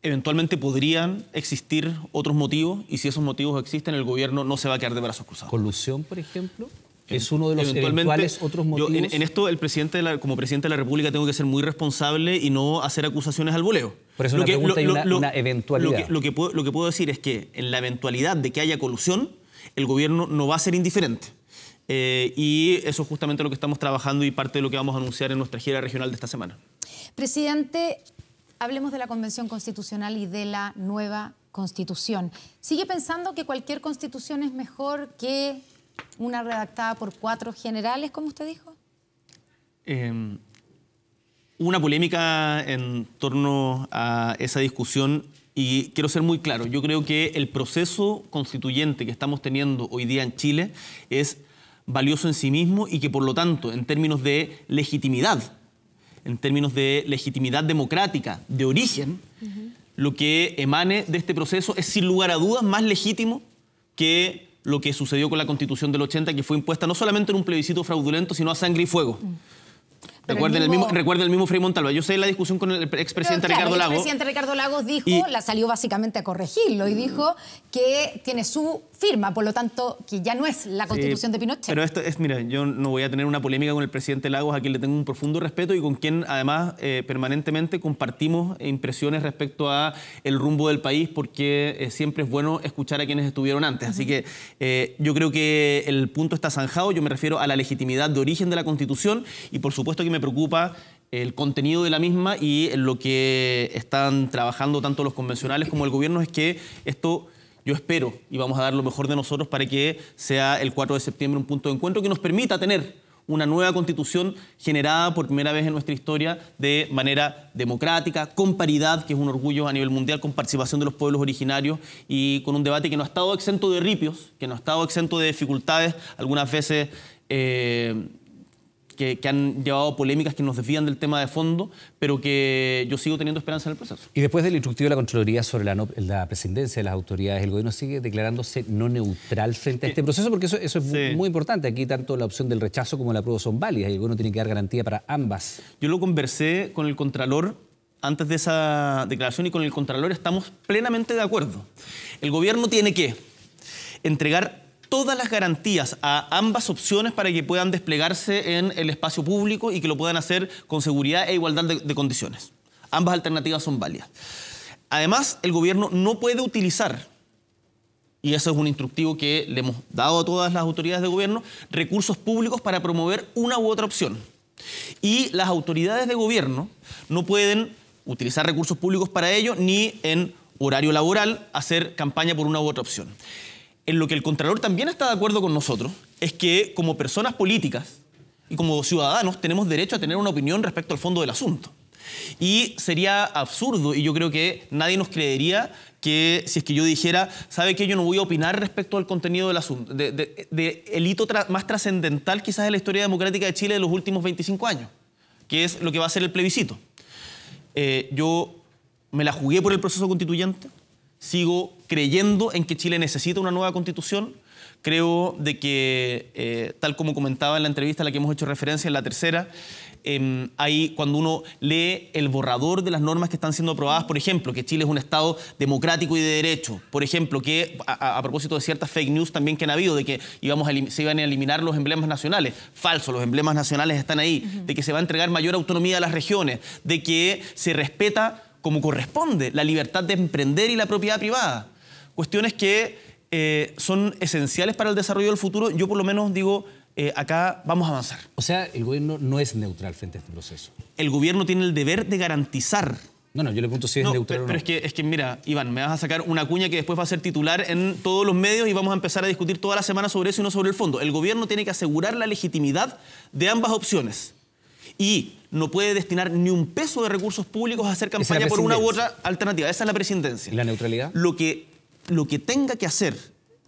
eventualmente podrían existir otros motivos y si esos motivos existen, el gobierno no se va a quedar de brazos cruzados. ¿Colusión, por ejemplo? Es uno de los eventuales otros motivos. en, esto, el presidente como presidente de la República, tengo que ser muy responsable y no hacer acusaciones al voleo. Por eso lo que, pregunta una, eventualidad. Lo que, puedo, lo que puedo decir es que en la eventualidad de que haya colusión, el gobierno no va a ser indiferente. Eh, y eso es justamente lo que estamos trabajando y parte de lo que vamos a anunciar en nuestra gira regional de esta semana. Presidente, hablemos de la Convención Constitucional y de la nueva Constitución. ¿Sigue pensando que cualquier constitución es mejor que una redactada por cuatro generales, como usted dijo? Eh, una polémica en torno a esa discusión y quiero ser muy claro, yo creo que el proceso constituyente que estamos teniendo hoy día en Chile es valioso en sí mismo y que por lo tanto, en términos de legitimidad, en términos de legitimidad democrática, de origen, lo que emane de este proceso es sin lugar a dudas más legítimo que lo que sucedió con la Constitución del 80, que fue impuesta no solamente en un plebiscito fraudulento, sino a sangre y fuego. Recuerden el, mismo, recuerda el mismo Frei Montalva. Yo sé la discusión con el expresidente Ricardo Lagos. El presidente Ricardo Lagos dijo, la salió básicamente a corregirlo y dijo que tiene su firma, por lo tanto, que ya no es la constitución de Pinochet. Pero esto es, mira, yo no voy a tener una polémica con el presidente Lagos, a quien le tengo un profundo respeto y con quien además eh, permanentemente compartimos impresiones respecto a el rumbo del país, porque eh, siempre es bueno escuchar a quienes estuvieron antes. Así que eh, yo creo que el punto está zanjado, yo me refiero a la legitimidad de origen de la constitución y por supuesto que me preocupa el contenido de la misma y lo que están trabajando tanto los convencionales como el gobierno es que esto yo espero y vamos a dar lo mejor de nosotros para que sea el 4 de septiembre un punto de encuentro que nos permita tener una nueva constitución generada por primera vez en nuestra historia de manera democrática, con paridad, que es un orgullo a nivel mundial, con participación de los pueblos originarios y con un debate que no ha estado exento de ripios, que no ha estado exento de dificultades, algunas veces... Eh, que, han llevado polémicas que nos desvían del tema de fondo, pero que yo sigo teniendo esperanza en el proceso. Y después del instructivo de la Contraloría sobre la, presidencia de las autoridades, el gobierno sigue declarándose no neutral frente a este proceso, porque eso, es muy, importante. Aquí tanto la opción del rechazo como la prueba son válidas y el gobierno tiene que dar garantía para ambas. Yo lo conversé con el Contralor antes de esa declaración y con el Contralor estamos plenamente de acuerdo. El gobierno tiene que entregar todas las garantías a ambas opciones para que puedan desplegarse en el espacio público y que lo puedan hacer con seguridad e igualdad de, condiciones. Ambas alternativas son válidas. Además, el gobierno no puede utilizar, y eso es un instructivo que le hemos dado a todas las autoridades de gobierno, recursos públicos para promover una u otra opción. Y las autoridades de gobierno no pueden utilizar recursos públicos para ello ni en horario laboral hacer campaña por una u otra opción en lo que el Contralor también está de acuerdo con nosotros es que como personas políticas y como ciudadanos tenemos derecho a tener una opinión respecto al fondo del asunto. Y sería absurdo, y yo creo que nadie nos creería que si es que yo dijera, ¿sabe qué? Yo no voy a opinar respecto al contenido del asunto, de, el hito más trascendental quizás de la historia democrática de Chile de los últimos 25 años, que es lo que va a ser el plebiscito. Eh, yo me la jugué por el proceso constituyente, sigo creyendo en que Chile necesita una nueva constitución. Creo de que, eh, tal como comentaba en la entrevista a la que hemos hecho referencia en la tercera, eh, ahí cuando uno lee el borrador de las normas que están siendo aprobadas, por ejemplo, que Chile es un Estado democrático y de derecho, por ejemplo, que a, propósito de ciertas fake news también que han habido, de que íbamos se iban a eliminar los emblemas nacionales, falso, los emblemas nacionales están ahí, de que se va a entregar mayor autonomía a las regiones, de que se respeta como corresponde la libertad de emprender y la propiedad privada cuestiones que eh, son esenciales para el desarrollo del futuro, yo por lo menos digo, eh, acá vamos a avanzar. O sea, el gobierno no es neutral frente a este proceso. El gobierno tiene el deber de garantizar no, no, yo le pregunto si es no, neutral pero, o no. pero es que, es que, mira, Iván, me vas a sacar una cuña que después va a ser titular en todos los medios y vamos a empezar a discutir toda la semana sobre eso y no sobre el fondo. El gobierno tiene que asegurar la legitimidad de ambas opciones y no puede destinar ni un peso de recursos públicos a hacer campaña por una u otra alternativa. Esa es la presidencia. ¿Y la neutralidad? Lo que, lo que tenga que hacer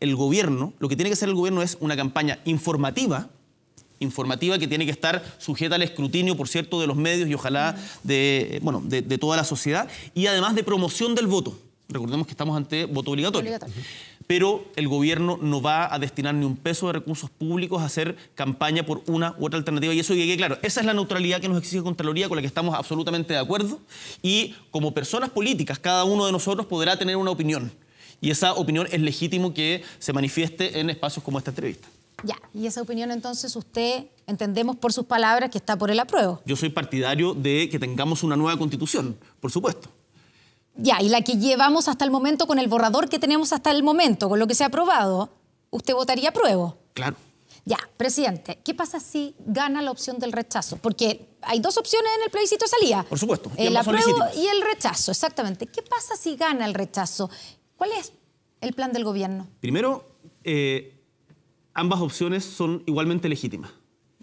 el gobierno, lo que tiene que hacer el gobierno es una campaña informativa, informativa que tiene que estar sujeta al escrutinio, por cierto, de los medios y ojalá de, bueno, de, de toda la sociedad, y además de promoción del voto. Recordemos que estamos ante voto obligatorio. Obligatorio. Pero el gobierno no va a destinar ni un peso de recursos públicos a hacer campaña por una u otra alternativa. Y eso que quede claro. Esa es la neutralidad que nos exige Contraloría, con la que estamos absolutamente de acuerdo. Y como personas políticas, cada uno de nosotros podrá tener una opinión. Y esa opinión es legítimo que se manifieste en espacios como esta entrevista. Ya, y esa opinión entonces usted, entendemos por sus palabras que está por el apruebo. Yo soy partidario de que tengamos una nueva constitución, por supuesto. Ya, y la que llevamos hasta el momento con el borrador que tenemos hasta el momento, con lo que se ha aprobado, usted votaría apruebo. Claro. Ya, presidente, ¿qué pasa si gana la opción del rechazo? Porque hay dos opciones en el plebiscito de salida. Por supuesto, El son apruebo y el rechazo, exactamente. ¿Qué pasa si gana el rechazo? ¿Cuál es el plan del gobierno? Primero, eh, ambas opciones son igualmente legítimas.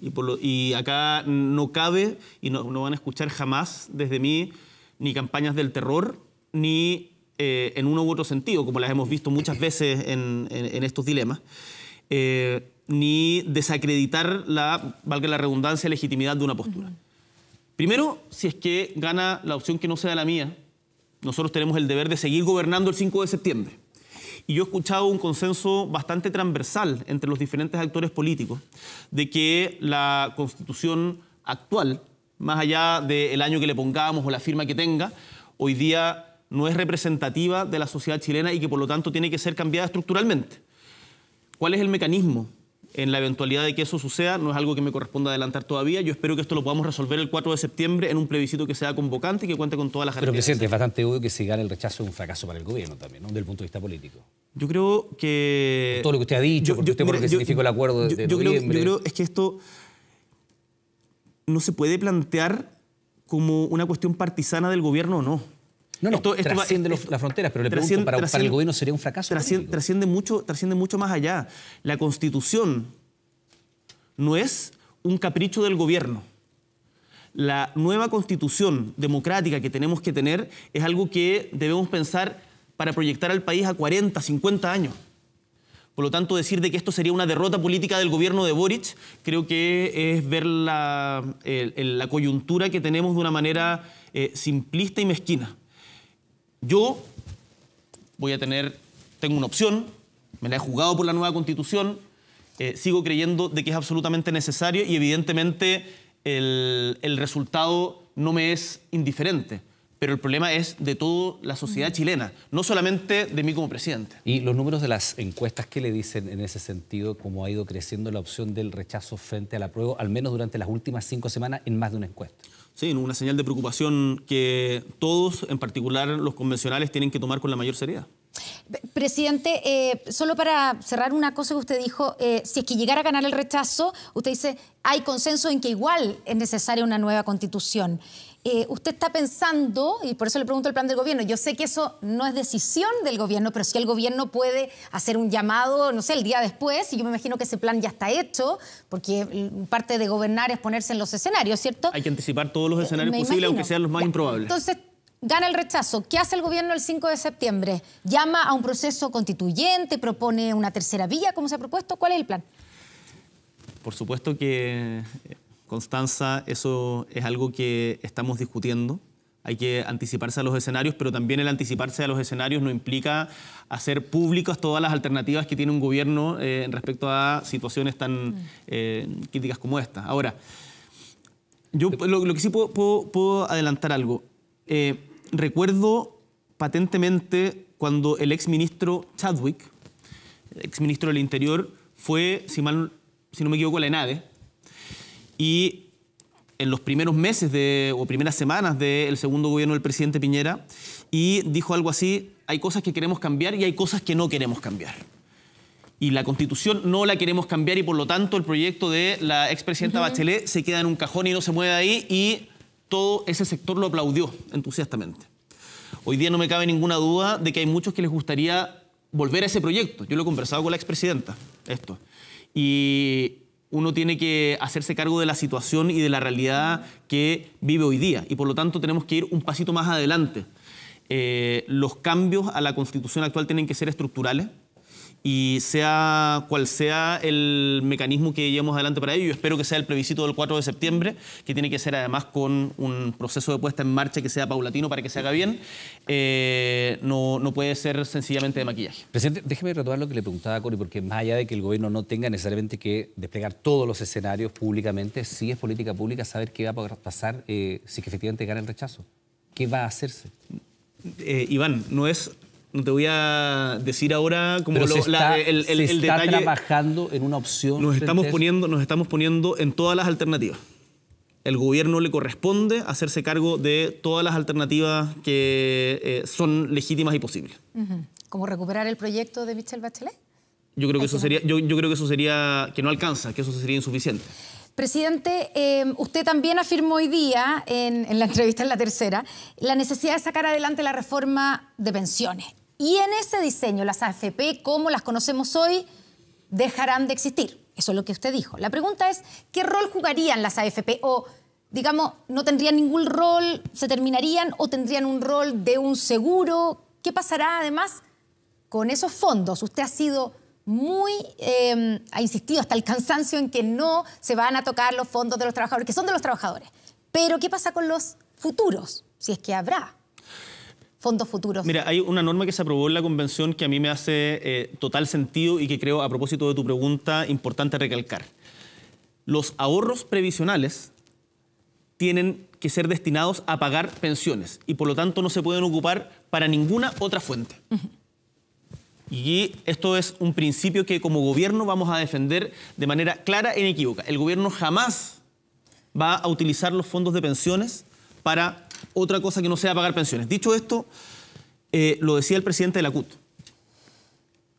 Y, por lo- y acá no cabe, y no, no van a escuchar jamás desde mí, ni campañas del terror, ni eh, en uno u otro sentido, como las hemos visto muchas veces en, en- en estos dilemas, eh, ni desacreditar la, valga la redundancia, legitimidad de una postura. Primero, si es que gana la opción que no sea la mía, nosotros tenemos el deber de seguir gobernando el 5 de septiembre. Y yo he escuchado un consenso bastante transversal entre los diferentes actores políticos de que la constitución actual, más allá del año que le pongamos o la firma que tenga, hoy día no es representativa de la sociedad chilena y que por lo tanto tiene que ser cambiada estructuralmente. ¿Cuál es el mecanismo en la eventualidad de que eso suceda? No es algo que me corresponda adelantar todavía. Yo espero que esto lo podamos resolver el 4 de septiembre en un plebiscito que sea convocante y que cuente con todas las Pero, presidente, es bastante obvio que si gana el rechazo es un fracaso para el gobierno también, ¿no? Desde el punto de vista político. Yo creo que... Todo lo que usted ha dicho, porque usted por lo que significó el acuerdo de- yo, yo creo, yo creo es que esto no se puede plantear como una cuestión partisana del gobierno o no. No, no, Esto- esto trasciende esto- las fronteras, pero le pregunto, para, para el gobierno sería un fracaso trasciende, mucho, trasciende mucho más allá. La Constitución no es un capricho del gobierno. La nueva Constitución democrática que tenemos que tener es algo que debemos pensar para proyectar al país a 40, 50 años. Por lo tanto, decir de que esto sería una derrota política del gobierno de Boric, creo que es ver la coyuntura que tenemos de una manera eh, simplista y mezquina. Yo voy a tener, tengo una opción, me la he jugado por la nueva constitución, eh, sigo creyendo de que es absolutamente necesario y evidentemente el, el resultado no me es indiferente, pero el problema es de toda la sociedad chilena, no solamente de mí como presidente. Y los números de las encuestas, ¿qué le dicen en ese sentido? ¿Cómo ha ido creciendo la opción del rechazo frente al apruebo, al menos durante las últimas cinco semanas, en más de una encuesta? Sí, una señal de preocupación que todos, en particular los convencionales, tienen que tomar con la mayor seriedad. Presidente, eh, solo para cerrar una cosa que usted dijo, eh, si es que llegara a ganar el rechazo, usted dice, hay consenso en que igual es necesaria una nueva constitución. Eh, usted está pensando, y por eso le pregunto el plan del gobierno, yo sé que eso no es decisión del gobierno, pero si el gobierno puede hacer un llamado, no sé, el día después, y yo me imagino que ese plan ya está hecho, porque parte de gobernar es ponerse en los escenarios, ¿cierto? Hay que anticipar todos los escenarios Me posibles, aunque sean los más Ya. improbables. Entonces, gana el rechazo. ¿Qué hace el gobierno el 5 de septiembre? ¿Llama a un proceso constituyente? ¿Propone una tercera vía, como se ha propuesto? ¿Cuál es el plan? Por supuesto que, eh, Constanza, eso es algo que estamos discutiendo. Hay que anticiparse a los escenarios, pero también el anticiparse a los escenarios no implica hacer públicas todas las alternativas que tiene un gobierno eh, en respecto a situaciones tan eh, críticas como esta. Ahora, yo lo, lo que sí puedo, puedo- puedo adelantar algo. Eh, recuerdo patentemente cuando el exministro Chadwick, exministro del Interior, fue, si, mal, si no me equivoco, la ENADE, y en los primeros meses de, o primeras semanas del segundo gobierno del presidente Piñera, y dijo algo así, hay cosas que queremos cambiar y hay cosas que no queremos cambiar. Y la constitución no la queremos cambiar y por lo tanto el proyecto de la expresidenta Bachelet se queda en un cajón y no se mueve de ahí y todo ese sector lo aplaudió entusiastamente. Hoy día no me cabe ninguna duda de que hay muchos que les gustaría volver a ese proyecto. Yo lo he conversado con la expresidenta, esto. Y uno tiene que hacerse cargo de la situación y de la realidad que vive hoy día. Y por lo tanto tenemos que ir un pasito más adelante. Eh, los cambios a la constitución actual tienen que ser estructurales y sea cual sea el mecanismo que llevemos adelante para ello, yo espero que sea el plebiscito del 4 de septiembre, que tiene que ser además con un proceso de puesta en marcha que sea paulatino para que se haga bien, eh, no, no, puede ser sencillamente de maquillaje. Presidente, déjeme retomar lo que le preguntaba a Cori, porque más allá de que el gobierno no tenga necesariamente que desplegar todos los escenarios públicamente, sí es política pública saber qué va a pasar eh, si que efectivamente gana el rechazo. ¿Qué va a hacerse? Eh, Iván, no es no te voy a decir ahora como lo, está, el, está trabajando en una opción. Nos estamos, poniendo, nos estamos poniendo en todas las alternativas. El gobierno le corresponde hacerse cargo de todas las alternativas que eh, son legítimas y posibles. ¿Cómo recuperar el proyecto de Michel Bachelet? Yo creo que eso sería, yo, yo creo que eso sería que no alcanza, que eso sería insuficiente. Presidente, em, usted también afirmó hoy día, en, en, la entrevista en la tercera, la necesidad de sacar adelante la reforma de pensiones. Y en ese diseño, las AFP, como las conocemos hoy, dejarán de existir. Eso es lo que usted dijo. La pregunta es, ¿qué rol jugarían las AFP? O, digamos, ¿no tendrían ningún rol? ¿Se terminarían o tendrían un rol de un seguro? ¿Qué pasará además con esos fondos? Usted ha sido muy, em, ha insistido hasta el cansancio en que no se van a tocar los fondos de los trabajadores, que son de los trabajadores. Pero, ¿qué pasa con los futuros? Si es que habrá fondos futuros? Mira, hay una norma que se aprobó en la convención que a mí me hace eh, total sentido y que creo, a propósito de tu pregunta, importante recalcar. Los ahorros previsionales tienen que ser destinados a pagar pensiones y por lo tanto no se pueden ocupar para ninguna otra fuente. Y esto es un principio que como gobierno vamos a defender de manera clara e inequívoca. El gobierno jamás va a utilizar los fondos de pensiones para otra cosa que no sea pagar pensiones. Dicho esto, eh, lo decía el presidente de la CUT.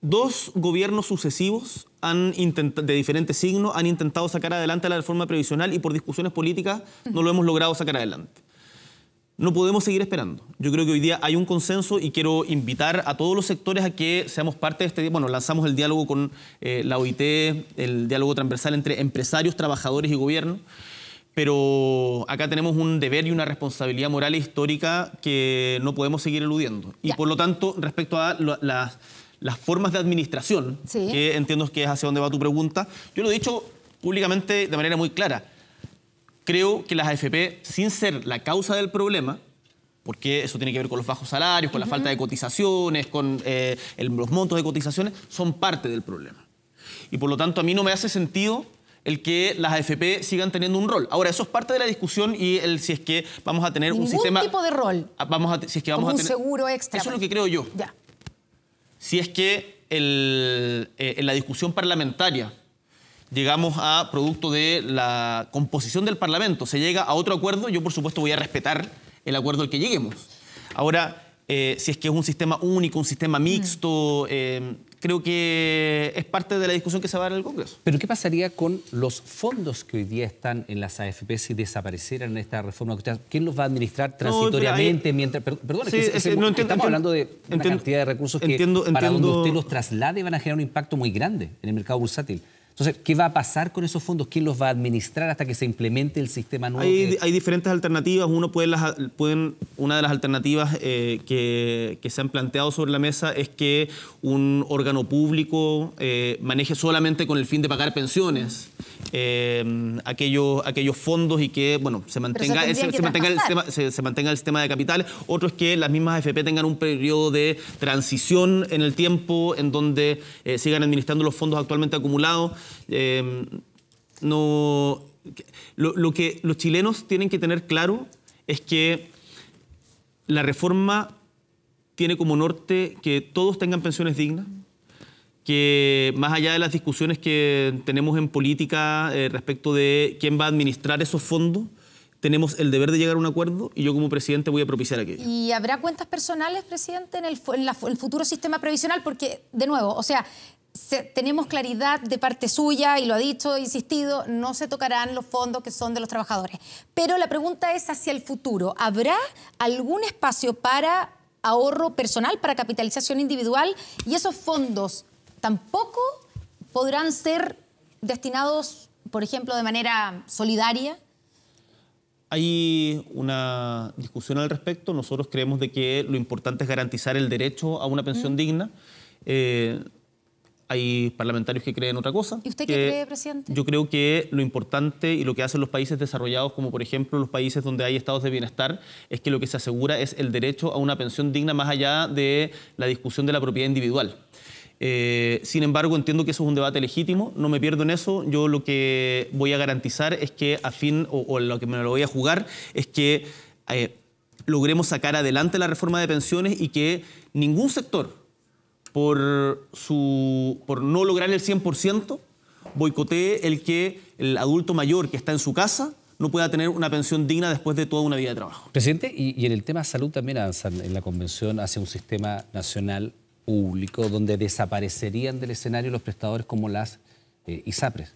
Dos gobiernos sucesivos han de diferentes signos han intentado sacar adelante la reforma previsional y por discusiones políticas no lo hemos logrado sacar adelante. No podemos seguir esperando. Yo creo que hoy día hay un consenso y quiero invitar a todos los sectores a que seamos parte de este... Bueno, lanzamos el diálogo con eh, la OIT, el diálogo transversal entre empresarios, trabajadores y gobierno pero acá tenemos un deber y una responsabilidad moral e histórica que no podemos seguir eludiendo. Y por lo tanto, respecto a las, formas de administración, que entiendo que es hacia dónde va tu pregunta, yo lo he dicho públicamente de manera muy clara. Creo que las AFP, sin ser la causa del problema, porque eso tiene que ver con los bajos salarios, con la falta de cotizaciones, con eh, los montos de cotizaciones, son parte del problema. Y por lo tanto a mí no me hace sentido el que las AFP sigan teniendo un rol. Ahora, eso es parte de la discusión y el si es que vamos a tener un sistema... tipo de rol. Ah, vamos a, si es que vamos a tener, un seguro extra. Eso es lo que creo yo. Ya. Si es que eh, en la discusión parlamentaria llegamos a producto de la composición del Parlamento, se llega a otro acuerdo, yo por supuesto voy a respetar el acuerdo al que lleguemos. Ahora, eh, si es que es un sistema único, un sistema mixto, eh, creo que es parte de la discusión que se va a dar en el Congreso. Pero ¿qué pasaría con los fondos que hoy día están en las AFP si desaparecieran en esta reforma? ¿Quién los va a administrar transitoriamente mientras... Perdón, que estamos hablando de una cantidad de recursos que para donde usted los traslade van a generar un impacto muy grande en el mercado bursátil. Entonces, ¿qué va a pasar con esos fondos? ¿Quién los va a administrar hasta que se implemente el sistema nuevo? Hay, diferentes alternativas. Uno puede pueden, una de las alternativas eh, que, se han planteado sobre la mesa es que un órgano público eh, maneje solamente con el fin de pagar pensiones eh, aquellos, aquellos fondos y que bueno, se mantenga, se, mantenga el sistema, se, mantenga el sistema de capitales. Otro es que las mismas AFP tengan un periodo de transición en el tiempo en donde eh, sigan administrando los fondos actualmente acumulados. Eh, no, lo, lo que los chilenos tienen que tener claro es que la reforma tiene como norte que todos tengan pensiones dignas que más allá de las discusiones que tenemos en política eh, respecto de quién va a administrar esos fondos, tenemos el deber de llegar a un acuerdo y yo como presidente voy a propiciar aquello. ¿Y habrá cuentas personales, presidente, en el, el futuro sistema previsional? Porque, de nuevo, o sea, tenemos claridad de parte suya, y lo ha dicho, insistido, no se tocarán los fondos que son de los trabajadores. Pero la pregunta es hacia el futuro. ¿Habrá algún espacio para ahorro personal, para capitalización individual? Y esos fondos tampoco podrán ser destinados, por ejemplo, de manera solidaria. Hay una discusión al respecto. Nosotros creemos de que lo importante es garantizar el derecho a una pensión digna. Eh, hay parlamentarios que creen otra cosa. ¿Y usted qué cree, presidente? Yo creo que lo importante y lo que hacen los países desarrollados, como por ejemplo los países donde hay estados de bienestar, es que lo que se asegura es el derecho a una pensión digna más allá de la discusión de la propiedad individual. Eh, sin embargo, entiendo que eso es un debate legítimo, no me pierdo en eso. Yo lo que voy a garantizar es que, a fin, o, lo que me lo voy a jugar, es que eh, logremos sacar adelante la reforma de pensiones y que ningún sector, por, su, por no lograr el 100%, boicotee el que el adulto mayor que está en su casa no pueda tener una pensión digna después de toda una vida de trabajo. Presidente, y, en el tema salud también avanzan en la convención hacia un sistema nacional público donde desaparecerían del escenario los prestadores como las eh, ISAPRES.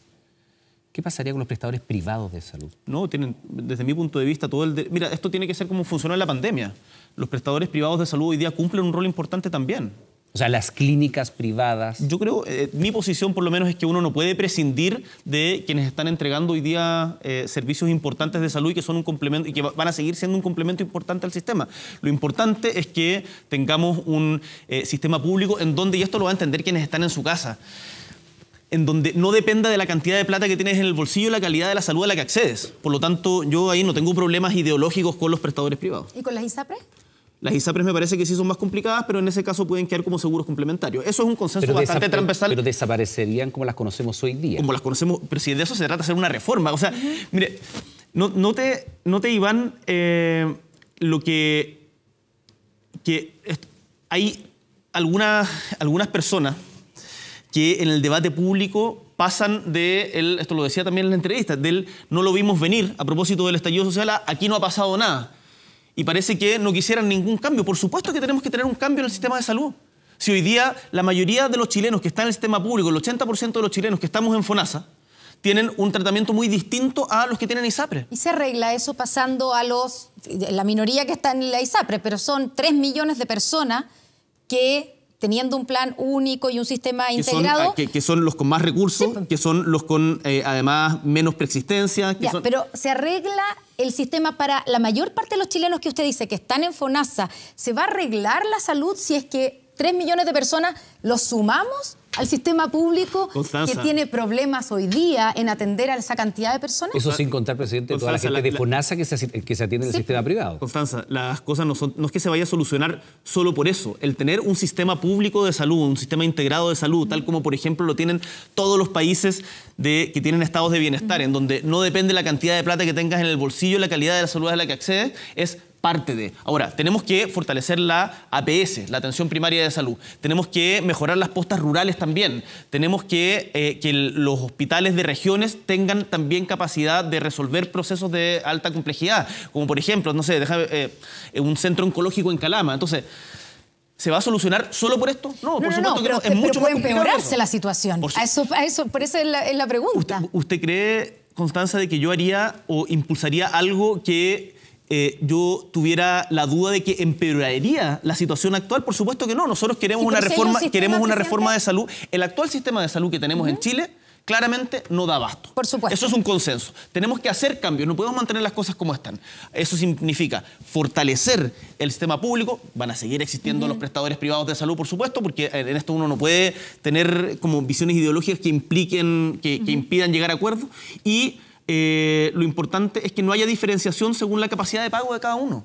¿Qué pasaría con los prestadores privados de salud? No, tienen, desde mi punto de vista, todo el... Mira, esto tiene que ser como funcionó en la pandemia. Los prestadores privados de salud hoy día cumplen un rol importante también. O sea, las clínicas privadas. Yo creo, eh, mi posición por lo menos es que uno no puede prescindir de quienes están entregando hoy día eh, servicios importantes de salud y que son un complemento y que van a seguir siendo un complemento importante al sistema. Lo importante es que tengamos un eh, sistema público en donde, y esto lo va a entender quienes están en su casa, en donde no dependa de la cantidad de plata que tienes en el bolsillo la calidad de la salud a la que accedes. Por lo tanto, yo ahí no tengo problemas ideológicos con los prestadores privados. ¿Y con las ISAPRES? Las ISAPRES me parece que sí son más complicadas, pero en ese caso pueden quedar como seguros complementarios. Eso es un consenso bastante transversal. Pero desaparecerían como las conocemos hoy día. Como las conocemos, pero si de eso se trata de hacer una reforma. O sea, mire, no, te, no te Iván, eh, lo que, que hay algunas, algunas personas que en el debate público pasan de, el, esto lo decía también en la entrevista, del no lo vimos venir a propósito del estallido social, aquí no ha pasado nada y parece que no quisieran ningún cambio. Por supuesto que tenemos que tener un cambio en el sistema de salud. Si hoy día la mayoría de los chilenos que están en el sistema público, el 80% de los chilenos que estamos en FONASA, tienen un tratamiento muy distinto a los que tienen ISAPRE. ¿Y se arregla eso pasando a los, la minoría que está en la ISAPRE, pero son 3 millones de personas que teniendo un plan único y un sistema integrado. Ah, que, son los con más recursos, pues. que son los con eh, además menos preexistencia. Pero se arregla el sistema para la mayor parte de los chilenos que usted dice que están en FONASA. ¿Se va a arreglar la salud si es que 3 millones de personas los sumamos al sistema público que tiene problemas hoy día en atender a esa cantidad de personas? Eso sin contar, presidente, toda la gente de FONASA que se, que se atiende en el sistema privado. Constanza, las cosas no, son, no es que se vaya a solucionar solo por eso. El tener un sistema público de salud, un sistema integrado de salud, tal como por ejemplo lo tienen todos los países de, que tienen estados de bienestar, en donde no depende la cantidad de plata que tengas en el bolsillo, la calidad de la salud a la que accedes, es parte de. Ahora, tenemos que fortalecer la APS, la atención primaria de salud. Tenemos que mejorar las postas rurales también. Tenemos que eh, que los hospitales de regiones tengan también capacidad de resolver procesos de alta complejidad, como por ejemplo, no sé, eh, un centro oncológico en Calama. Entonces, ¿Se va a solucionar solo por esto? No, por supuesto que no. Es mucho puede empeorarse la situación. Por, eso, eso, por eso es la, pregunta. ¿Usted cree, Constanza, de que yo haría o impulsaría algo que eh, yo tuviera la duda de que empeoraría la situación actual. Por supuesto que no. Nosotros queremos una reforma, queremos una reforma de salud. El actual sistema de salud que tenemos en Chile claramente no da abasto. Por supuesto. Eso es un consenso. Tenemos que hacer cambios, no podemos mantener las cosas como están. Eso significa fortalecer el sistema público, van a seguir existiendo los prestadores privados de salud, por supuesto, porque en esto uno no puede tener como visiones ideológicas que impliquen, que, que impidan llegar a acuerdos, y eh, lo importante es que no haya diferenciación según la capacidad de pago de cada uno.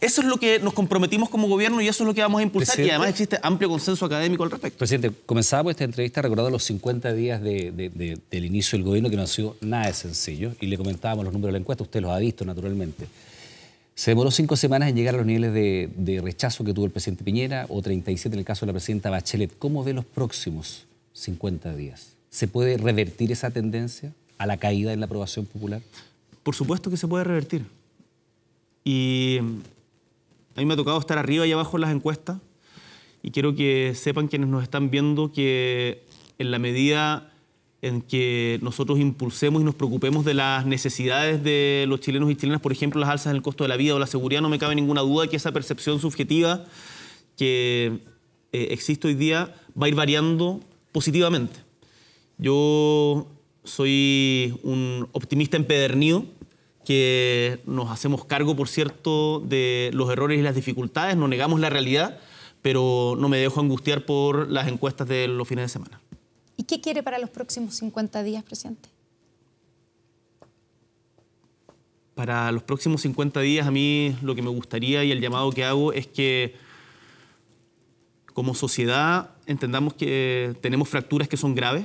Eso es lo que nos comprometimos como gobierno y eso es lo que vamos a impulsar y además existe amplio consenso académico al respecto. Presidente, comenzábamos esta entrevista recordando los 50 días del inicio del gobierno que no han sido nada de sencillo y le comentábamos los números de la encuesta, usted los ha visto naturalmente. Se demoró cinco semanas en llegar a los niveles de, de rechazo que tuvo el presidente Piñera o 37 en el caso de la presidenta Bachelet. ¿Cómo ve los próximos 50 días? ¿Se puede revertir esa tendencia? A la caída en la aprobación popular? por supuesto que se puede revertir. Y a mí me ha tocado estar arriba y abajo en las encuestas y quiero que sepan quienes nos están viendo que en la medida en que nosotros impulsemos y nos preocupemos de las necesidades de los chilenos y chilenas, por ejemplo, las alzas en el costo de la vida o la seguridad, no me cabe ninguna duda que esa percepción subjetiva que eh, existe hoy día va a ir variando positivamente. Yo soy un optimista empedernido que nos hacemos cargo, por cierto, de los errores y las dificultades, no negamos la realidad, pero no me dejo angustiar por las encuestas de los fines de semana. ¿Y qué quiere para los próximos 50 días, presidente? Para los próximos 50 días a mí lo que me gustaría y el llamado que hago es que como sociedad entendamos que tenemos fracturas que son graves,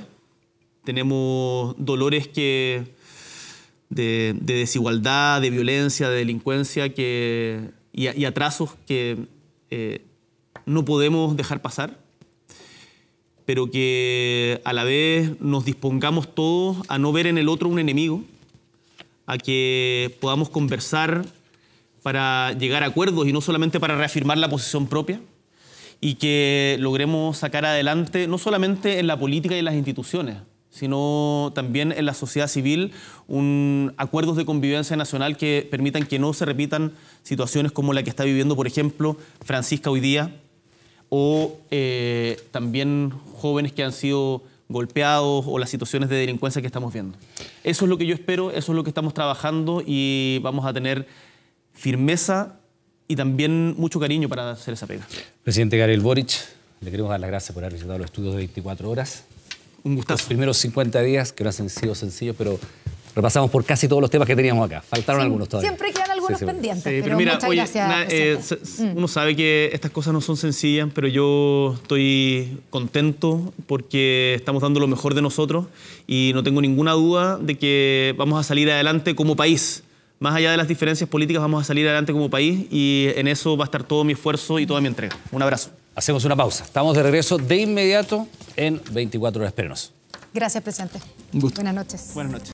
tenemos dolores que, de, desigualdad, de violencia, de delincuencia que, y, atrasos que eh, no podemos dejar pasar pero que a la vez nos dispongamos todos a no ver en el otro un enemigo, a que podamos conversar para llegar a acuerdos y no solamente para reafirmar la posición propia, y que logremos sacar adelante, no solamente en la política y en las instituciones, sino también en la sociedad civil, un, acuerdos de convivencia nacional que permitan que no se repitan situaciones como la que está viviendo, por ejemplo, Francisca hoy día, o eh, también jóvenes que han sido golpeados o las situaciones de delincuencia que estamos viendo. Eso es lo que yo espero, eso es lo que estamos trabajando y vamos a tener firmeza y también mucho cariño para hacer esa pega. Presidente Gabriel Boric, le queremos dar las gracias por haber visitado los estudios de 24 horas. Un gustazo. Los primeros 50 días, que no han sido sencillos, pero repasamos por casi todos los temas que teníamos acá. Faltaron algunos todavía. Siempre quedan algunos pendientes, pero, mira, muchas gracias. Eh, mm. Uno sabe que estas cosas no son sencillas, pero yo estoy contento porque estamos dando lo mejor de nosotros y no tengo ninguna duda de que vamos a salir adelante como país. Más allá de las diferencias políticas, vamos a salir adelante como país y en eso va a estar todo mi esfuerzo y toda mi entrega. Un abrazo. Hacemos una pausa. Estamos de regreso de inmediato en 24 horas. Espérenos. Gracias, presidente. Un gusto. Buenas noches. Buenas noches.